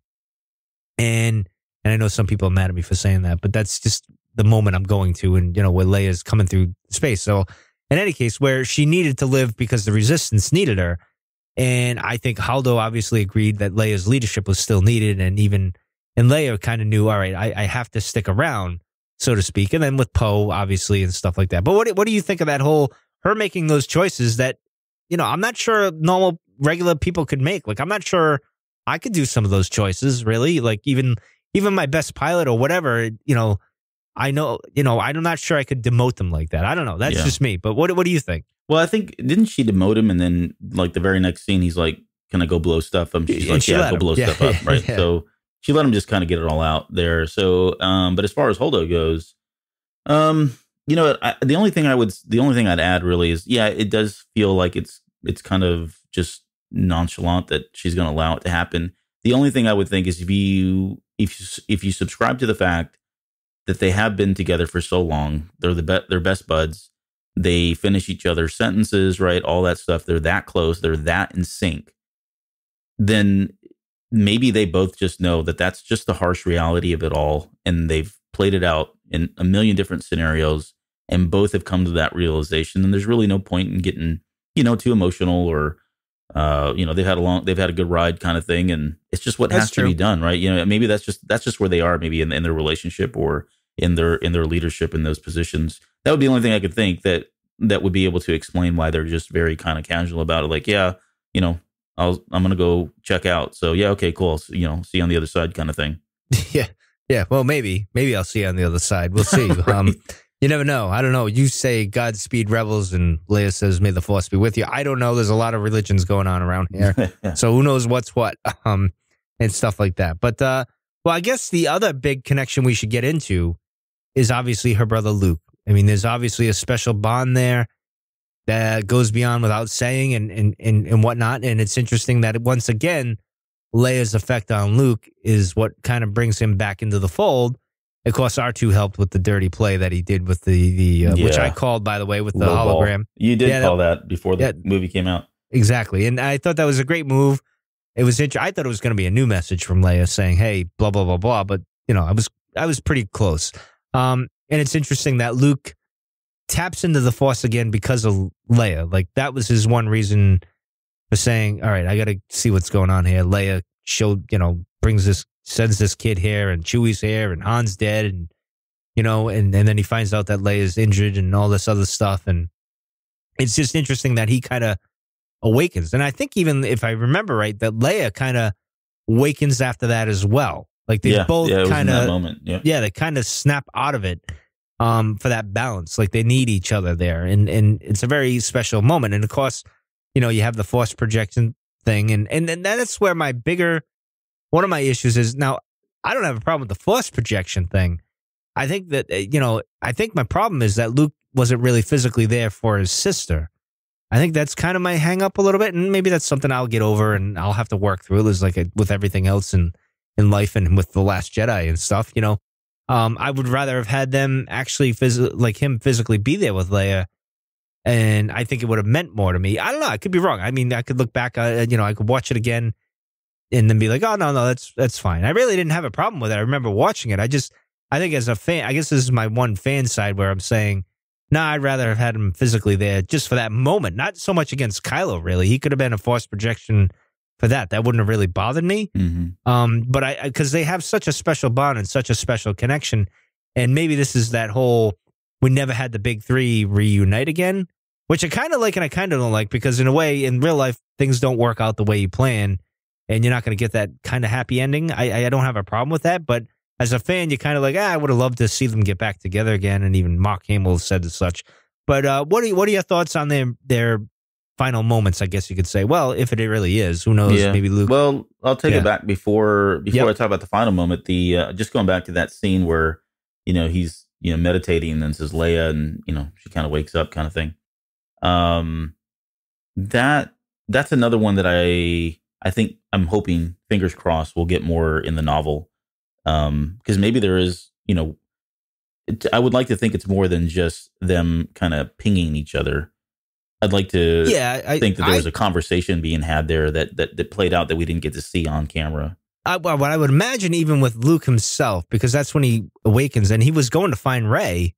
and and I know some people are mad at me for saying that, but that's just the moment I'm going to, and you know where Leia's coming through space. So in any case, where she needed to live because the Resistance needed her, and I think Holdo obviously agreed that Leia's leadership was still needed, and even and Leia kind of knew, all right, I, I have to stick around, so to speak. And then with Poe, obviously, and stuff like that. But what what do you think of that whole her making those choices that, you know, I'm not sure normal, regular people could make. Like, I'm not sure I could do some of those choices, really. Like, even, even my best pilot or whatever, you know, I know, you know, I'm not sure I could demote them like that. I don't know. That's yeah. just me. But what, what do you think? Well, I think, didn't she demote him? And then, like, the very next scene, he's like, can I go blow stuff up? She's like, she yeah, go him. blow yeah. stuff [LAUGHS] up. Right. yeah. So she let him just kind of get it all out there. So, um, but as far as Holdo goes, um, you know, I, the only thing I would, the only thing I'd add really is, yeah, it does feel like it's, it's kind of just nonchalant that she's going to allow it to happen. The only thing I would think is if you, if you, if you subscribe to the fact that they have been together for so long, they're the be- they're best buds. they finish each other's sentences, right? All that stuff. They're that close. They're that in sync. Then maybe they both just know that that's just the harsh reality of it all. And they've played it out in a million different scenarios and both have come to that realization. And there's really no point in getting, you know, too emotional or, uh, you know, they've had a long, they've had a good ride kind of thing. And it's just what that's has true. to be done, right? You know, maybe that's just, that's just where they are, maybe in, in their relationship or in their, in their leadership in those positions that would be the only thing I could think that that would be able to explain why they're just very kind of casual about it. Like, yeah, you know, I'll I'm gonna go check out. So yeah, okay, cool. So, you know, see you on the other side, kind of thing. [LAUGHS] yeah, yeah. Well, maybe maybe I'll see you on the other side. We'll see. [LAUGHS] right. Um, you never know. I don't know. You say Godspeed rebels, and Leia says, "May the Force be with you." I don't know. There's a lot of religions going on around here, [LAUGHS] so who knows what's what, [LAUGHS] um, and stuff like that. But uh, well, I guess the other big connection we should get into is obviously her brother Luke. I mean, there's obviously a special bond there that goes beyond without saying and, and, and, and whatnot. And it's interesting that once again, Leia's effect on Luke is what kind of brings him back into the fold. Of course, R2 helped with the dirty play that he did with the, the uh, yeah. which I called, by the way, with the Low hologram. Ball. You did yeah, call that, that before the yeah, movie came out. Exactly. And I thought that was a great move. It was. I thought it was going to be a new message from Leia saying, hey, blah, blah, blah, blah. But, you know, I was, I was pretty close. Um, and it's interesting that Luke taps into the Force again because of Leia. Like that was his one reason for saying, "All right, I got to see what's going on here." Leia showed, you know, brings this, sends this kid here, and Chewie's here, and Han's dead, and you know, and and then he finds out that Leia's injured and all this other stuff, and it's just interesting that he kind of awakens. And I think even if I remember right, that Leia kind of awakens after that as well. Like they yeah, both yeah, kind of moment. Yeah. yeah, they kind of snap out of it um, for that balance. Like they need each other there, and and it's a very special moment. And of course, you know, you have the force projection thing, and and and that's where my bigger one of my issues is now. I don't have a problem with the force projection thing. I think that uh, you know, I think my problem is that Luke wasn't really physically there for his sister. I think that's kind of my hang up a little bit, and maybe that's something I'll get over and I'll have to work through. Is like a, with everything else in in life and with the Last Jedi and stuff. You know, um, I would rather have had them actually phys- like him physically be there with Leia. And I think it would have meant more to me. I don't know. I could be wrong. I mean, I could look back, uh, you know, I could watch it again and then be like, oh, no, no, that's, that's fine. I really didn't have a problem with it. I remember watching it. I just, I think as a fan, I guess this is my one fan side where I'm saying, nah, I'd rather have had him physically there just for that moment. Not so much against Kylo, really. He could have been a force projection for that. That wouldn't have really bothered me. Mm-hmm. Um, but I because they have such a special bond and such a special connection, and maybe this is that whole we never had the big three reunite again, which I kind of like and I kind of don't like because in a way in real life things don't work out the way you plan, and you're not going to get that kind of happy ending. I I don't have a problem with that, but as a fan, you're kind of like ah, I would have loved to see them get back together again, and even Mark Hamill said as such. But uh, what are what are your thoughts on their their final moments, I guess you could say. Well, if it really is, who knows? Yeah. Maybe Luke. Well, I'll take yeah. it back before before yep. I talk about the final moment. The uh, just going back to that scene where you know he's you know meditating and then says Leia, and you know she kind of wakes up, kind of thing. Um, that that's another one that I I think I'm hoping, fingers crossed, we'll get more in the novel. Um, because maybe there is, you know, it, I would like to think it's more than just them kind of pinging each other I'd like to yeah, I, think that there was a conversation being had there that, that that played out that we didn't get to see on camera. I, what I would imagine, even with Luke himself, because that's when he awakens, and he was going to find Rey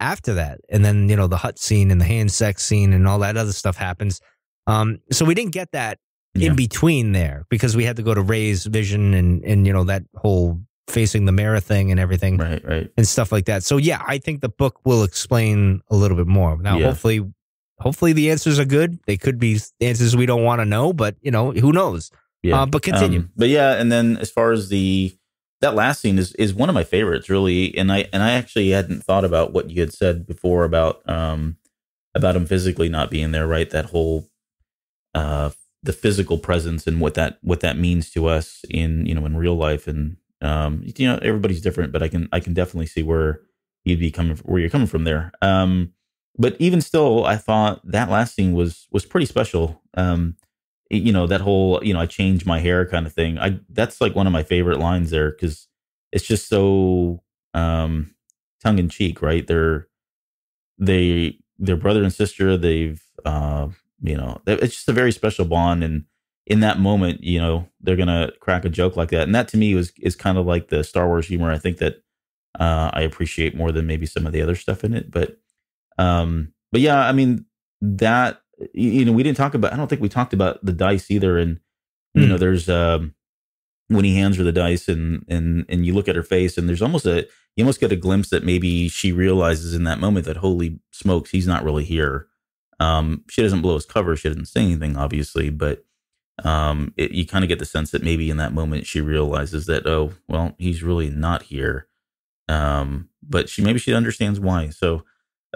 after that, and then you know the hut scene and the hand sex scene and all that other stuff happens. Um, so we didn't get that yeah. in between there because we had to go to Rey's vision and and you know that whole facing the mirror thing and everything, right, right, and stuff like that. So yeah, I think the book will explain a little bit more. Now, yeah. hopefully, hopefully the answers are good. They could be answers we don't want to know, but you know, who knows? Yeah. Uh, but continue. Um, but yeah, and then as far as the that last scene is is one of my favorites, really. And I and I actually hadn't thought about what you had said before about um about him physically not being there, right? That whole uh the physical presence and what that what that means to us in you know in real life and um you know everybody's different but i can i can definitely see where you'd be coming where you're coming from there um but even still, I thought that last scene was was pretty special. Um, you know that whole you know I changed my hair kind of thing. I that's like one of my favorite lines there because it's just so um, tongue in cheek, right? They're they their brother and sister. They've, uh, you know, it's just a very special bond. And in that moment, you know, they're gonna crack a joke like that. And that to me was is kind of like the Star Wars humor. I think that uh, I appreciate more than maybe some of the other stuff in it. But, um, but yeah, I mean that you know we didn't talk about. I don't think we talked about the dice either. And you know, hmm. there's um, when he hands her the dice and and and you look at her face and there's almost a you almost get a glimpse that maybe she realizes in that moment that holy smokes he's not really here um she doesn't blow his cover she doesn't say anything obviously but um it, you kind of get the sense that maybe in that moment she realizes that oh well he's really not here um but she maybe she understands why so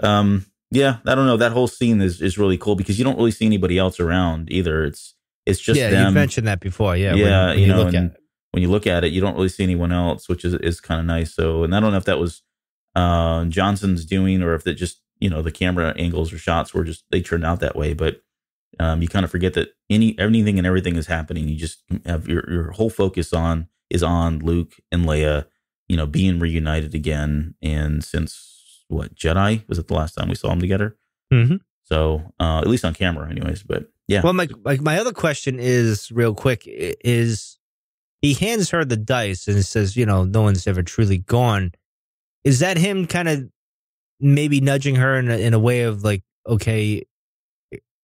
um yeah i don't know that whole scene is is really cool because you don't really see anybody else around either it's it's just yeah, them. you mentioned that before. Yeah, yeah. When, when you, you, know, look when you look at it, you don't really see anyone else, which is is kind of nice. So, and I don't know if that was uh, Johnson's doing or if it just you know the camera angles or shots were just they turned out that way. But um, you kind of forget that any anything and everything is happening. You just have your your whole focus on is on Luke and Leia, you know, being reunited again. And since what Jedi was it the last time we saw them together? Mm-hmm. So uh, at least on camera, anyways. But yeah. Well, my like my other question is real quick is he hands her the dice and says, you know, no one's ever truly gone. Is that him kind of maybe nudging her in a, in a way of like, okay,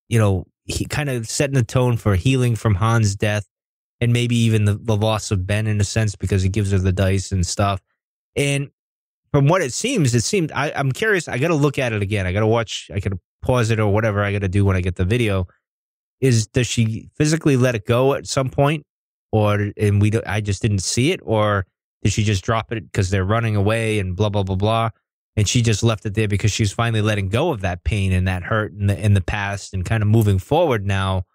you know, he kind of setting the tone for healing from Han's death and maybe even the, the loss of Ben in a sense because he gives her the dice and stuff. And from what it seems, it seemed I, I'm curious. I got to look at it again. I got to watch. I to pause it or whatever I got to do when I get the video is does she physically let it go at some point or and we I just didn't see it or did she just drop it because they're running away and blah blah blah blah and she just left it there because she's finally letting go of that pain and that hurt in the in the past and kind of moving forward now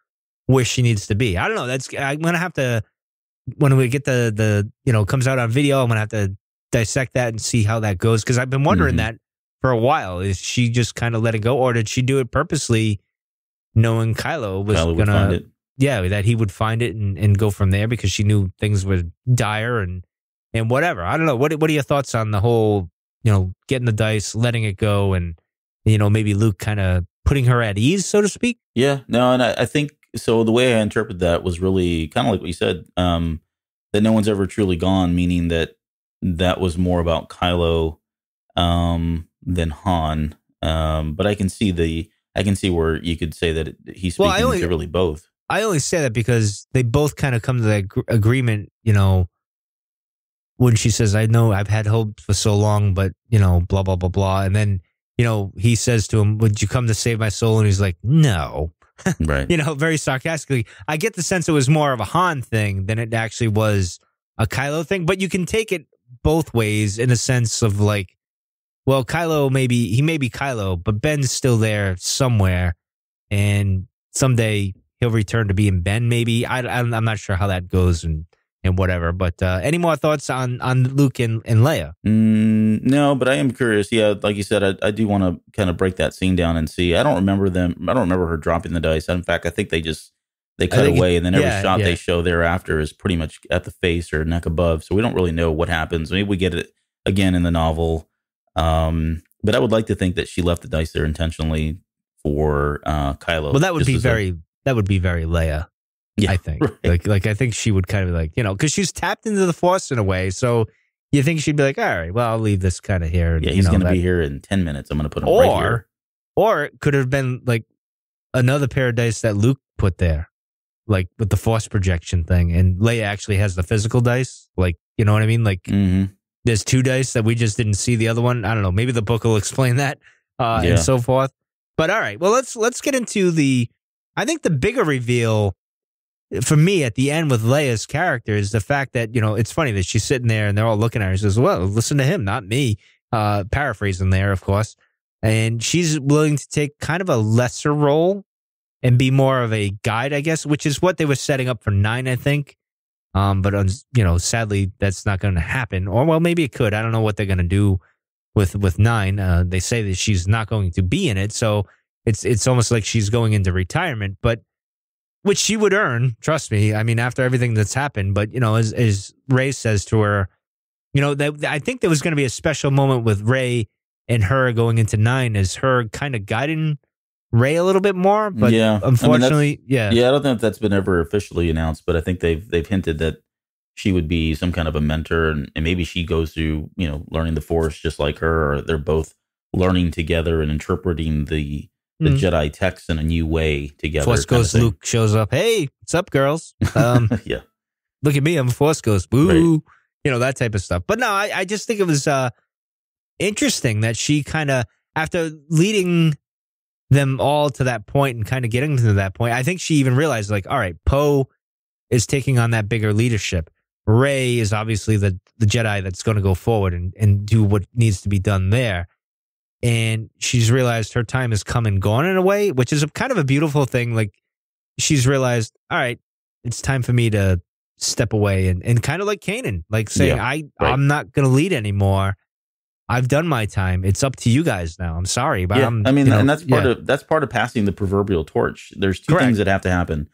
where she needs to be. I don't know. That's I'm gonna have to when we get the the you know comes out on video. I'm gonna have to dissect that and see how that goes because I've been wondering mm-hmm. that for a while. Is she just kind of letting go, or did she do it purposely knowing Kylo was Kylo gonna, yeah, that he would find it and, and go from there because she knew things were dire and and whatever. I don't know. What what are your thoughts on the whole, you know, getting the dice, letting it go, and you know maybe Luke kind of putting her at ease, so to speak? Yeah, no, and I, I think so. The way I interpret that was really kind of like what you said, um, that no one's ever truly gone, meaning that that was more about Kylo um, than Han. Um, but I can see the I can see where you could say that he's speaking well, only, to really both. I only say that because they both kind of come to that agreement, you know, when she says, I know I've had hope for so long, but, you know, blah, blah, blah, blah. And then, you know, he says to him, Would you come to save my soul? And he's like, No. [LAUGHS] Right. you know, very sarcastically. I get the sense it was more of a Han thing than it actually was a Kylo thing, but you can take it both ways in a sense of like, well, Kylo maybe he may be Kylo, but Ben's still there somewhere, and someday he'll return to being Ben. Maybe I, I'm not sure how that goes and and whatever. But uh, any more thoughts on on Luke and, and Leia? Mm, no, but I am curious. Yeah, like you said, I, I do want to kind of break that scene down and see. I don't remember them. I don't remember her dropping the dice. In fact, I think they just they cut away, and then every yeah, shot yeah. they show thereafter is pretty much at the face or neck above. So we don't really know what happens. Maybe we get it again in the novel. Um, but I would like to think that she left the dice there intentionally for uh, Kylo. Well, that would be very a, that would be very Leia. Yeah, I think [LAUGHS] right. like like I think she would kind of be like you know because she's tapped into the Force in a way, so you think she'd be like, all right, well, I'll leave this kind of here. Yeah, he's going to be here in ten minutes. I'm going to put him or, right here. Or it could have been like another paradise that Luke put there, like with the Force projection thing, and Leia actually has the physical dice. Like you know what I mean? Like mm-hmm there's two dice that we just didn't see the other one. I don't know. Maybe the book will [LAUGHS] explain that uh, yeah. and so forth. But all right, well let's let's get into the. I think the bigger reveal for me at the end with Leia's character is the fact that you know it's funny that she's sitting there and they're all looking at her. She says, "Well, listen to him, not me." Uh, paraphrasing there, of course, and she's willing to take kind of a lesser role and be more of a guide, I guess, which is what they were setting up for nine, I think. Um, but you know, sadly, that's not going to happen. Or well, maybe it could. I don't know what they're going to do with with nine. Uh, they say that she's not going to be in it, so it's it's almost like she's going into retirement. But which she would earn, trust me. I mean, after everything that's happened. But you know, as as Rey says to her, you know, that I think there was going to be a special moment with Rey and her going into nine as her kind of guiding Rey a little bit more. But Yeah. I mean, unfortunately, yeah, Yeah, I don't think that's been ever officially announced, but I think they've they've hinted that she would be some kind of a mentor, and, and maybe she goes through you know learning the Force just like her, or they're both learning together and interpreting the the Mhm. Jedi texts in a new way together. Force Ghost. Luke shows up. Hey, what's up, girls? [LAUGHS] Um, yeah, look at me, I'm a Force Ghost. Boo, Right. you know that type of stuff. But no, I, I just think it was uh, interesting that she kind of after leading them all to that point and kind of getting to that point. I think she even realized like, all right, Poe is taking on that bigger leadership. Rey is obviously the the Jedi that's going to go forward and and do what needs to be done there. And she's realized her time has come and gone in a way, which is a kind of a beautiful thing. Like she's realized, all right, it's time for me to step away and, and kind of like Kanan, like saying, Yeah, I, right. I'm not going to lead anymore. I've done my time. It's up to you guys now. I'm sorry, but yeah. I'm, I mean, you know, and that's part yeah. of that's part of passing the proverbial torch. There's two Correct. things that have to happen.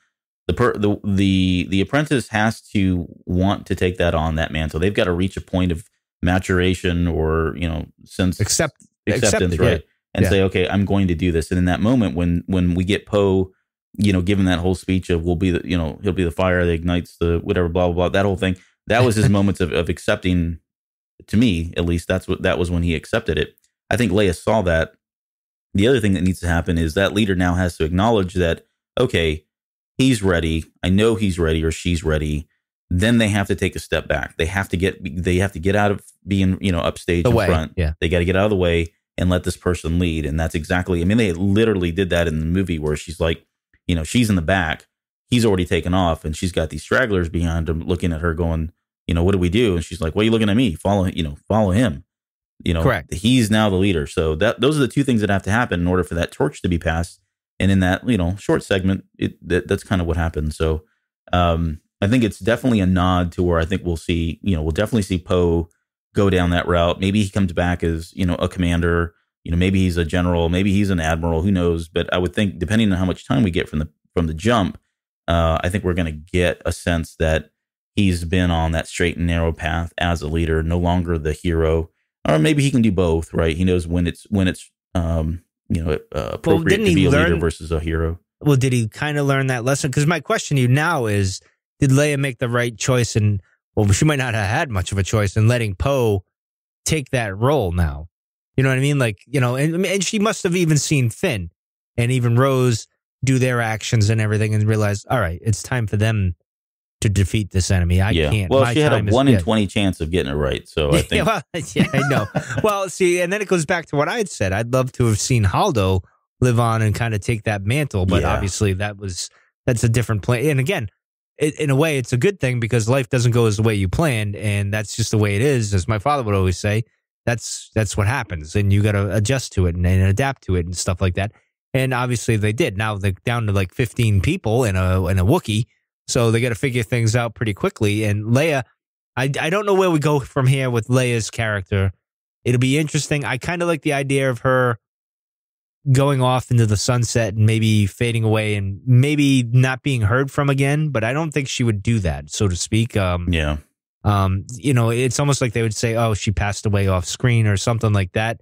The per, the the the apprentice has to want to take that on that mantle. They've got to reach a point of maturation or you know sense accept acceptance, accepted, yeah. right? And Yeah. say, okay, I'm going to do this. And in that moment, when when we get Poe, you know, given that whole speech of we'll be the, you know, he'll be the fire that ignites the whatever, blah blah blah, that whole thing. That was his [LAUGHS] moments of, of accepting. To me, at least, that's what that was when he accepted it. I think Leia saw that. The other thing that needs to happen is that leader now has to acknowledge that okay, he's ready. I know he's ready or she's ready. Then they have to take a step back. They have to get they have to get out of being you know upstage the in way. front Yeah. they got to get out of the way and let this person lead and that's exactly i mean they literally did that in the movie where she's like you know she's in the back he's already taken off and she's got these stragglers behind him looking at her going you know what do we do and she's like why are you looking at me follow you know follow him you know Correct. he's now the leader so that those are the two things that have to happen in order for that torch to be passed and in that you know short segment it that, that's kind of what happened so um i think it's definitely a nod to where i think we'll see you know we'll definitely see poe go down that route. Maybe he comes back as you know a commander. You know, maybe he's a general. Maybe he's an admiral. Who knows? But I would think, depending on how much time we get from the from the jump, uh, I think we're going to get a sense that he's been on that straight and narrow path as a leader, no longer the hero. Or maybe he can do both. Right? He knows when it's when it's um, you know uh, appropriate didn't to be a leader versus a hero. Well, did he kind of learn that lesson? Because my question to you now is, did Leia make the right choice? And well, she might not have had much of a choice in letting Poe take that role now. You know what I mean? Like, you know, and, and she must have even seen Finn and even Rose do their actions and everything and realize, all right, it's time for them to defeat this enemy. I yeah. can't. Well, My she had a one in yeah. twenty chance of getting it right. So I [LAUGHS] Yeah, think well, [LAUGHS] yeah, I know. well, see, and then it goes back to what I had said. I'd love to have seen Holdo live on and kind of take that mantle, but Yeah. obviously that was that's a different play. And again, it, in a way, it's a good thing because life doesn't go as the way you planned, and that's just the way it is. As my father would always say, that's that's what happens, and you got to adjust to it and, and adapt to it and stuff like that. And obviously they did. Now they're down to like fifteen people in a in a Wookiee, so they got to figure things out pretty quickly. And Leia, I I don't know where we go from here with Leia's character. It'll be interesting. I kind of like the idea of her going off into the sunset and maybe fading away and maybe not being heard from again. But I don't think she would do that, so to speak. Um, yeah. um, you know, it's almost like they would say, "Oh, she passed away off screen" or something like that.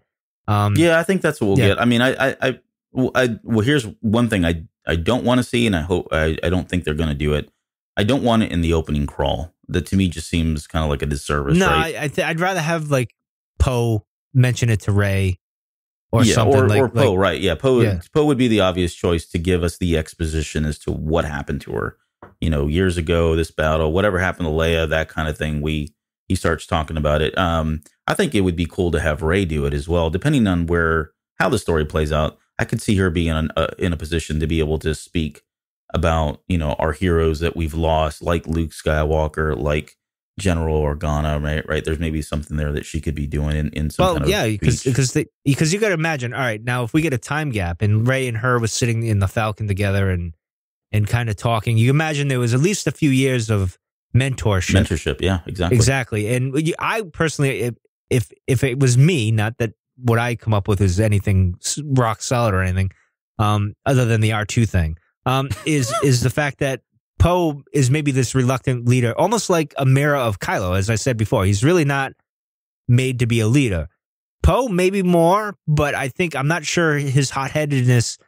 Um, Yeah, I think that's what we'll Yeah. get. I mean, I, I, I, well, I, well, here's one thing I, I don't want to see, and I hope I, I don't think they're going to do it. I don't want it in the opening crawl. That to me just seems kind of like a disservice, no, right? I, I th- I'd rather have like Poe mention it to Rey or yeah, something or, like or Poe, like- right? Yeah, Poe. Yeah. Poe would be the obvious choice to give us the exposition as to what happened to her. You know, years ago, this battle, whatever happened to Leia, that kind of thing. We he starts talking about it. Um, I think it would be cool to have Rey do it as well, depending on where how the story plays out. I could see her being in, uh, in a position to be able to speak about you know our heroes that we've lost, like Luke Skywalker, like General Organa, right? Right. There's maybe something there that she could be doing in, in some well, kind of yeah, because because because you got to imagine. All right, now if we get a time gap and Rey and her was sitting in the Falcon together and and kind of talking, you imagine there was at least a few years of mentorship. mentorship. Yeah, exactly. Exactly. And I personally, if, if if it was me, not that what I come up with is anything rock solid or anything, um, other than the R two thing, um, is is the fact that Poe is maybe this reluctant leader, almost like a mirror of Kylo. As I said before, he's really not made to be a leader. Poe maybe more, but I think I'm not sure his hot headedness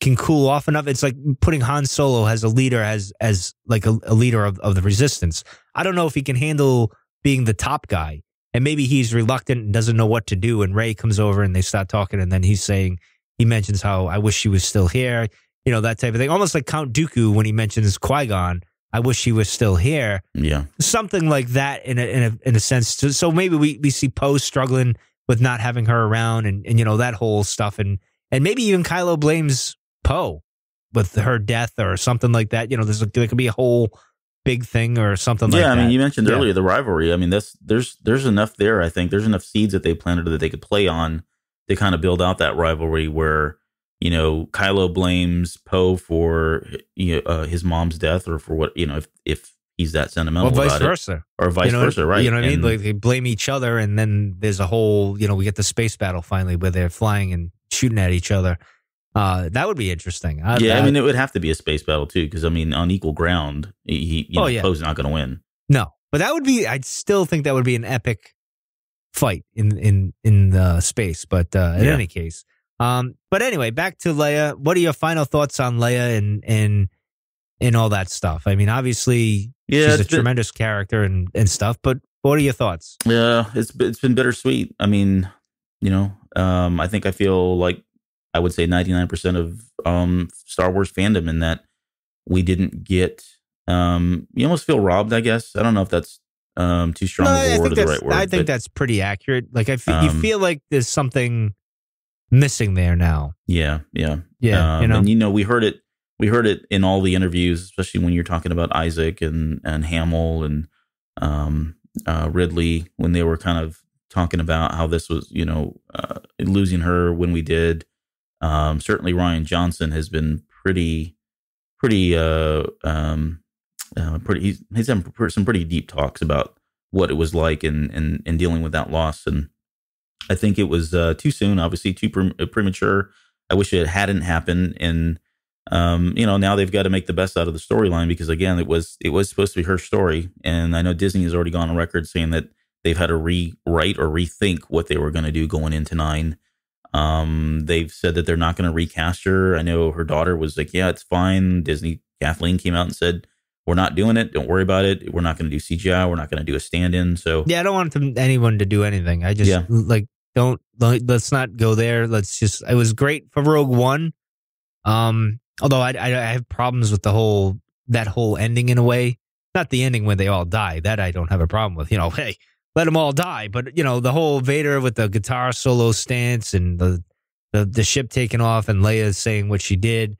can cool off enough. It's like putting Han Solo as a leader, as as like a, a leader of, of the resistance. I don't know if he can handle being the top guy. And maybe he's reluctant and doesn't know what to do. And Rey comes over and they start talking, and then he's saying he mentions how I wish she was still here, you know, that type of thing. Almost like Count Dooku when he mentions Qui Gon. I wish he was still here. Yeah, something like that in a in a in a sense. So maybe we we see Poe struggling with not having her around, and and you know that whole stuff, and and maybe even Kylo blames Poe with her death or something like that. You know, there's a, there could be a whole big thing or something yeah, like I mean, that. you mentioned Yeah. earlier the rivalry. I mean, that's there's there's enough there. I think there's enough seeds that they planted that they could play on to kind of build out that rivalry where you know Kylo blames Poe for you know, uh, his mom's death or for what you know if if he's that sentimental vice about it versa. or vice you know, versa, right? You know what I mean? Like they blame each other, and then there's a whole, you know, we get the space battle finally where they're flying and shooting at each other. Uh, that would be interesting. I, yeah, I I- mean, it would have to be a space battle too, because I mean, on equal ground, he, you Oh, know, yeah. Poe's not going to win. no, but that would be. I'd still think that would be an epic fight in in in the space. But uh, in Yeah. any case, um, but anyway, back to Leia. What are your final thoughts on Leia and and and all that stuff? I mean, obviously, Yeah, she's a been- tremendous character and and stuff. But what are your thoughts? Yeah, it's it's been bittersweet. I mean, you know, um, I think I feel like I would say ninety nine percent of um, Star Wars fandom in that we didn't get. Um, you almost feel robbed. I guess I don't know if that's um, too strong No, of I a word or the right word. I think but that's pretty accurate. Like I feel, you Um, feel like there's something missing there now. yeah, yeah, Yeah, Um, you know. and you know, we heard it. We heard it in all the interviews, especially when you're talking about Isaac and and Hamill and um, uh, Ridley when they were kind of talking about how this was, you know, uh, losing her when we did. Um, certainly, Rian Johnson has been pretty, pretty, uh, um, uh, pretty. He's, he's had some pretty deep talks about what it was like and and in dealing with that loss, and I think it was uh, too soon. Obviously, too pre- premature. I wish it hadn't happened, and um, you know, now they've got to make the best out of the storyline because again, it was it was supposed to be her story, and I know Disney has already gone on record saying that they've had to rewrite or rethink what they were going to do going into nine. Um, they've said that they're not going to recast her. I know her daughter was like, "Yeah, it's fine." Disney Kathleen came out and said, "We're not doing it. Don't worry about it. We're not going to do CGI. We're not going to do a stand-in." So Yeah, I don't want them, anyone to do anything. I just Yeah. like don't like, let's not go there. Let's just. It was great for Rogue One. Um, although I, I I have problems with the whole that whole ending in a way. Not the ending when they all die. That I don't have a problem with. You know, [LAUGHS] hey, let them all die. But you know, the whole Vader with the guitar solo stance and the the, the ship taking off and Leia saying what she did.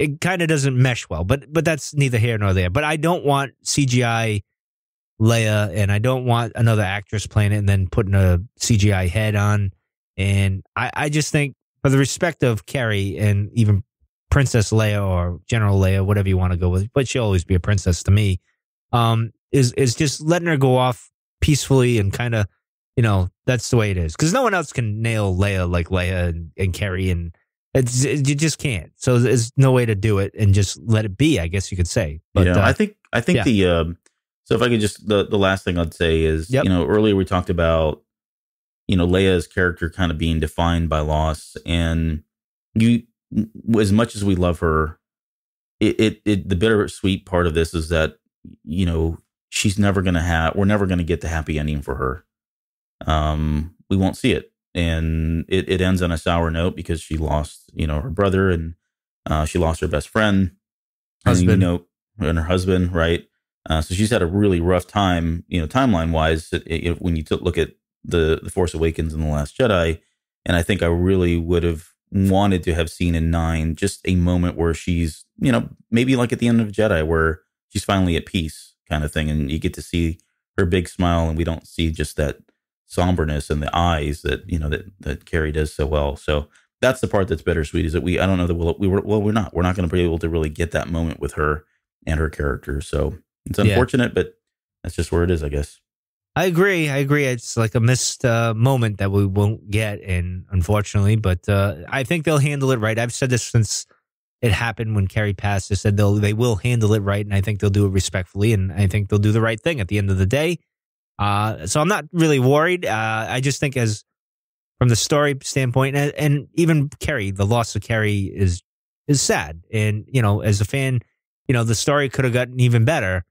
It kind of doesn't mesh well, but but that's neither here nor there. But I don't want CGI Leia, and I don't want another actress playing it and then putting a CGI head on. And I, I just think, for the respect of Carrie and even Princess Leia or General Leia, whatever you want to go with, but she'll always be a princess to me. Um, is is just letting her go off peacefully and kind of, you know, that's the way it is because no one else can nail Leia like Leia and, and Carrie, and it's it, you just can't. So there's no way to do it and just let it be. I guess you could say. But yeah, uh, I think I think yeah. the um, so if I could just the the last thing I'd say is Yep. you know earlier we talked about you know Leia's character kind of being defined by loss and you as much as we love her it it, it the bittersweet part of this is that you know she's never gonna have we're never gonna get the happy ending for her um we won't see it and it, it ends on a sour note because she lost you know her brother and uh, she lost her best friend. And you know and her husband right? Uh, so she's had a really rough time you know timeline wise when you took look at the the force awakens and the last jedi and i think i really would have wanted to have seen in nine just a moment where she's you know maybe like at the end of jedi where she's finally at peace kind of thing and you get to see her big smile and we don't see just that somberness in the eyes that you know that that Carrie does so well. So that's the part that's bittersweet is that we I don't know that we'll, we were well we're not we're not going to be able to really get that moment with her and her character. So it's Yeah. unfortunate, but that's just where it is, I guess. I agree. I agree. It's like a missed uh, moment that we won't get, and unfortunately, but uh, I think they'll handle it right. I've said this since it happened when Carrie passed. I said they'll they will handle it right, and I think they'll do it respectfully, and I think they'll do the right thing at the end of the day. Uh, so I'm not really worried. Uh, I just think as from the story standpoint, and, and even Carrie, the loss of Carrie is is sad. And you know, as a fan, you know the story could have gotten even better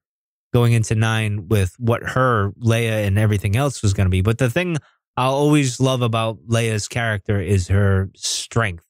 going into nine with what her Leia and everything else was going to be. But the thing I'll always love about Leia's character is her strength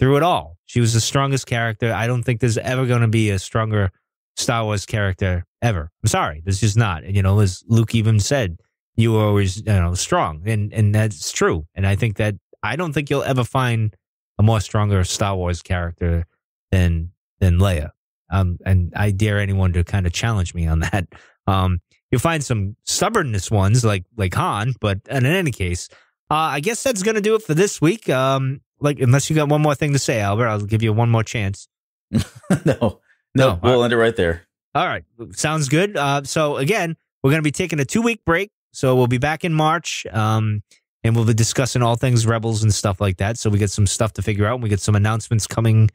through it all. She was the strongest character. I don't think there's ever going to be a stronger Star Wars character ever. I'm sorry, there's just not. You know, as Luke even said, you were always you know strong, and and that's true. And I think that I don't think you'll ever find a more stronger Star Wars character than than Leia. Um, and I dare anyone to kind of challenge me on [LAUGHS] that. Um, You'll find some stubbornness ones like like Han, but in any case, uh, I guess that's to do it for this week. Um, like unless you got one more thing to say, Albert, I'll give you one more chance. [LAUGHS] no, no, we'll end it right there. All right, sounds good. Uh, so again, we're going to be taking a two week break, so we'll be back in March. Um, and we'll be discussing all things rebels and stuff like that. So we get some stuff to figure out. And we get some announcements coming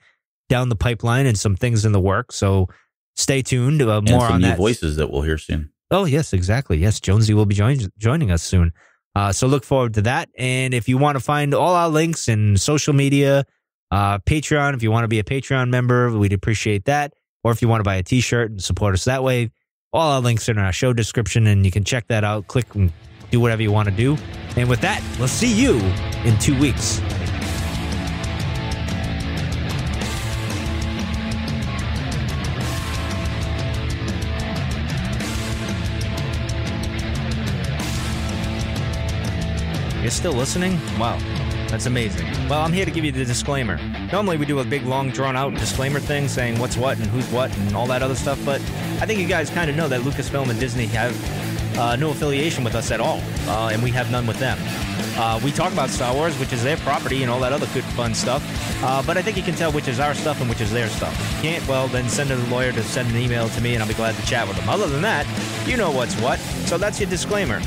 down the pipeline and some things in the work. So stay tuned. Uh, more on new that. voices that we'll hear soon. Oh, yes, exactly. Yes, Jonesy will be join- joining us soon. Uh, so look forward to that. And if you want to find all our links and social media, uh, Patreon, if you want to be a Patreon member, we'd appreciate that. Or if you want to buy a t shirt and support us that way, all our links are in our show description and you can check that out. Click and do whatever you want to do. And with that, we'll see you in two weeks. You're still listening? Wow. That's amazing. Well, I'm here to give you the disclaimer. Normally, we do a big, long, drawn out disclaimer thing saying what's what and who's what and all that other stuff, but I think you guys kind of know that Lucasfilm and Disney have uh, no affiliation with us at all, uh, and we have none with them. Uh, we talk about Star Wars, which is their property, and all that other good, fun stuff, uh, but I think you can tell which is our stuff and which is their stuff. If you can't, well, then send a lawyer to send an email to me, and I'll be glad to chat with them. Other than that, you know what's what, so that's your disclaimer.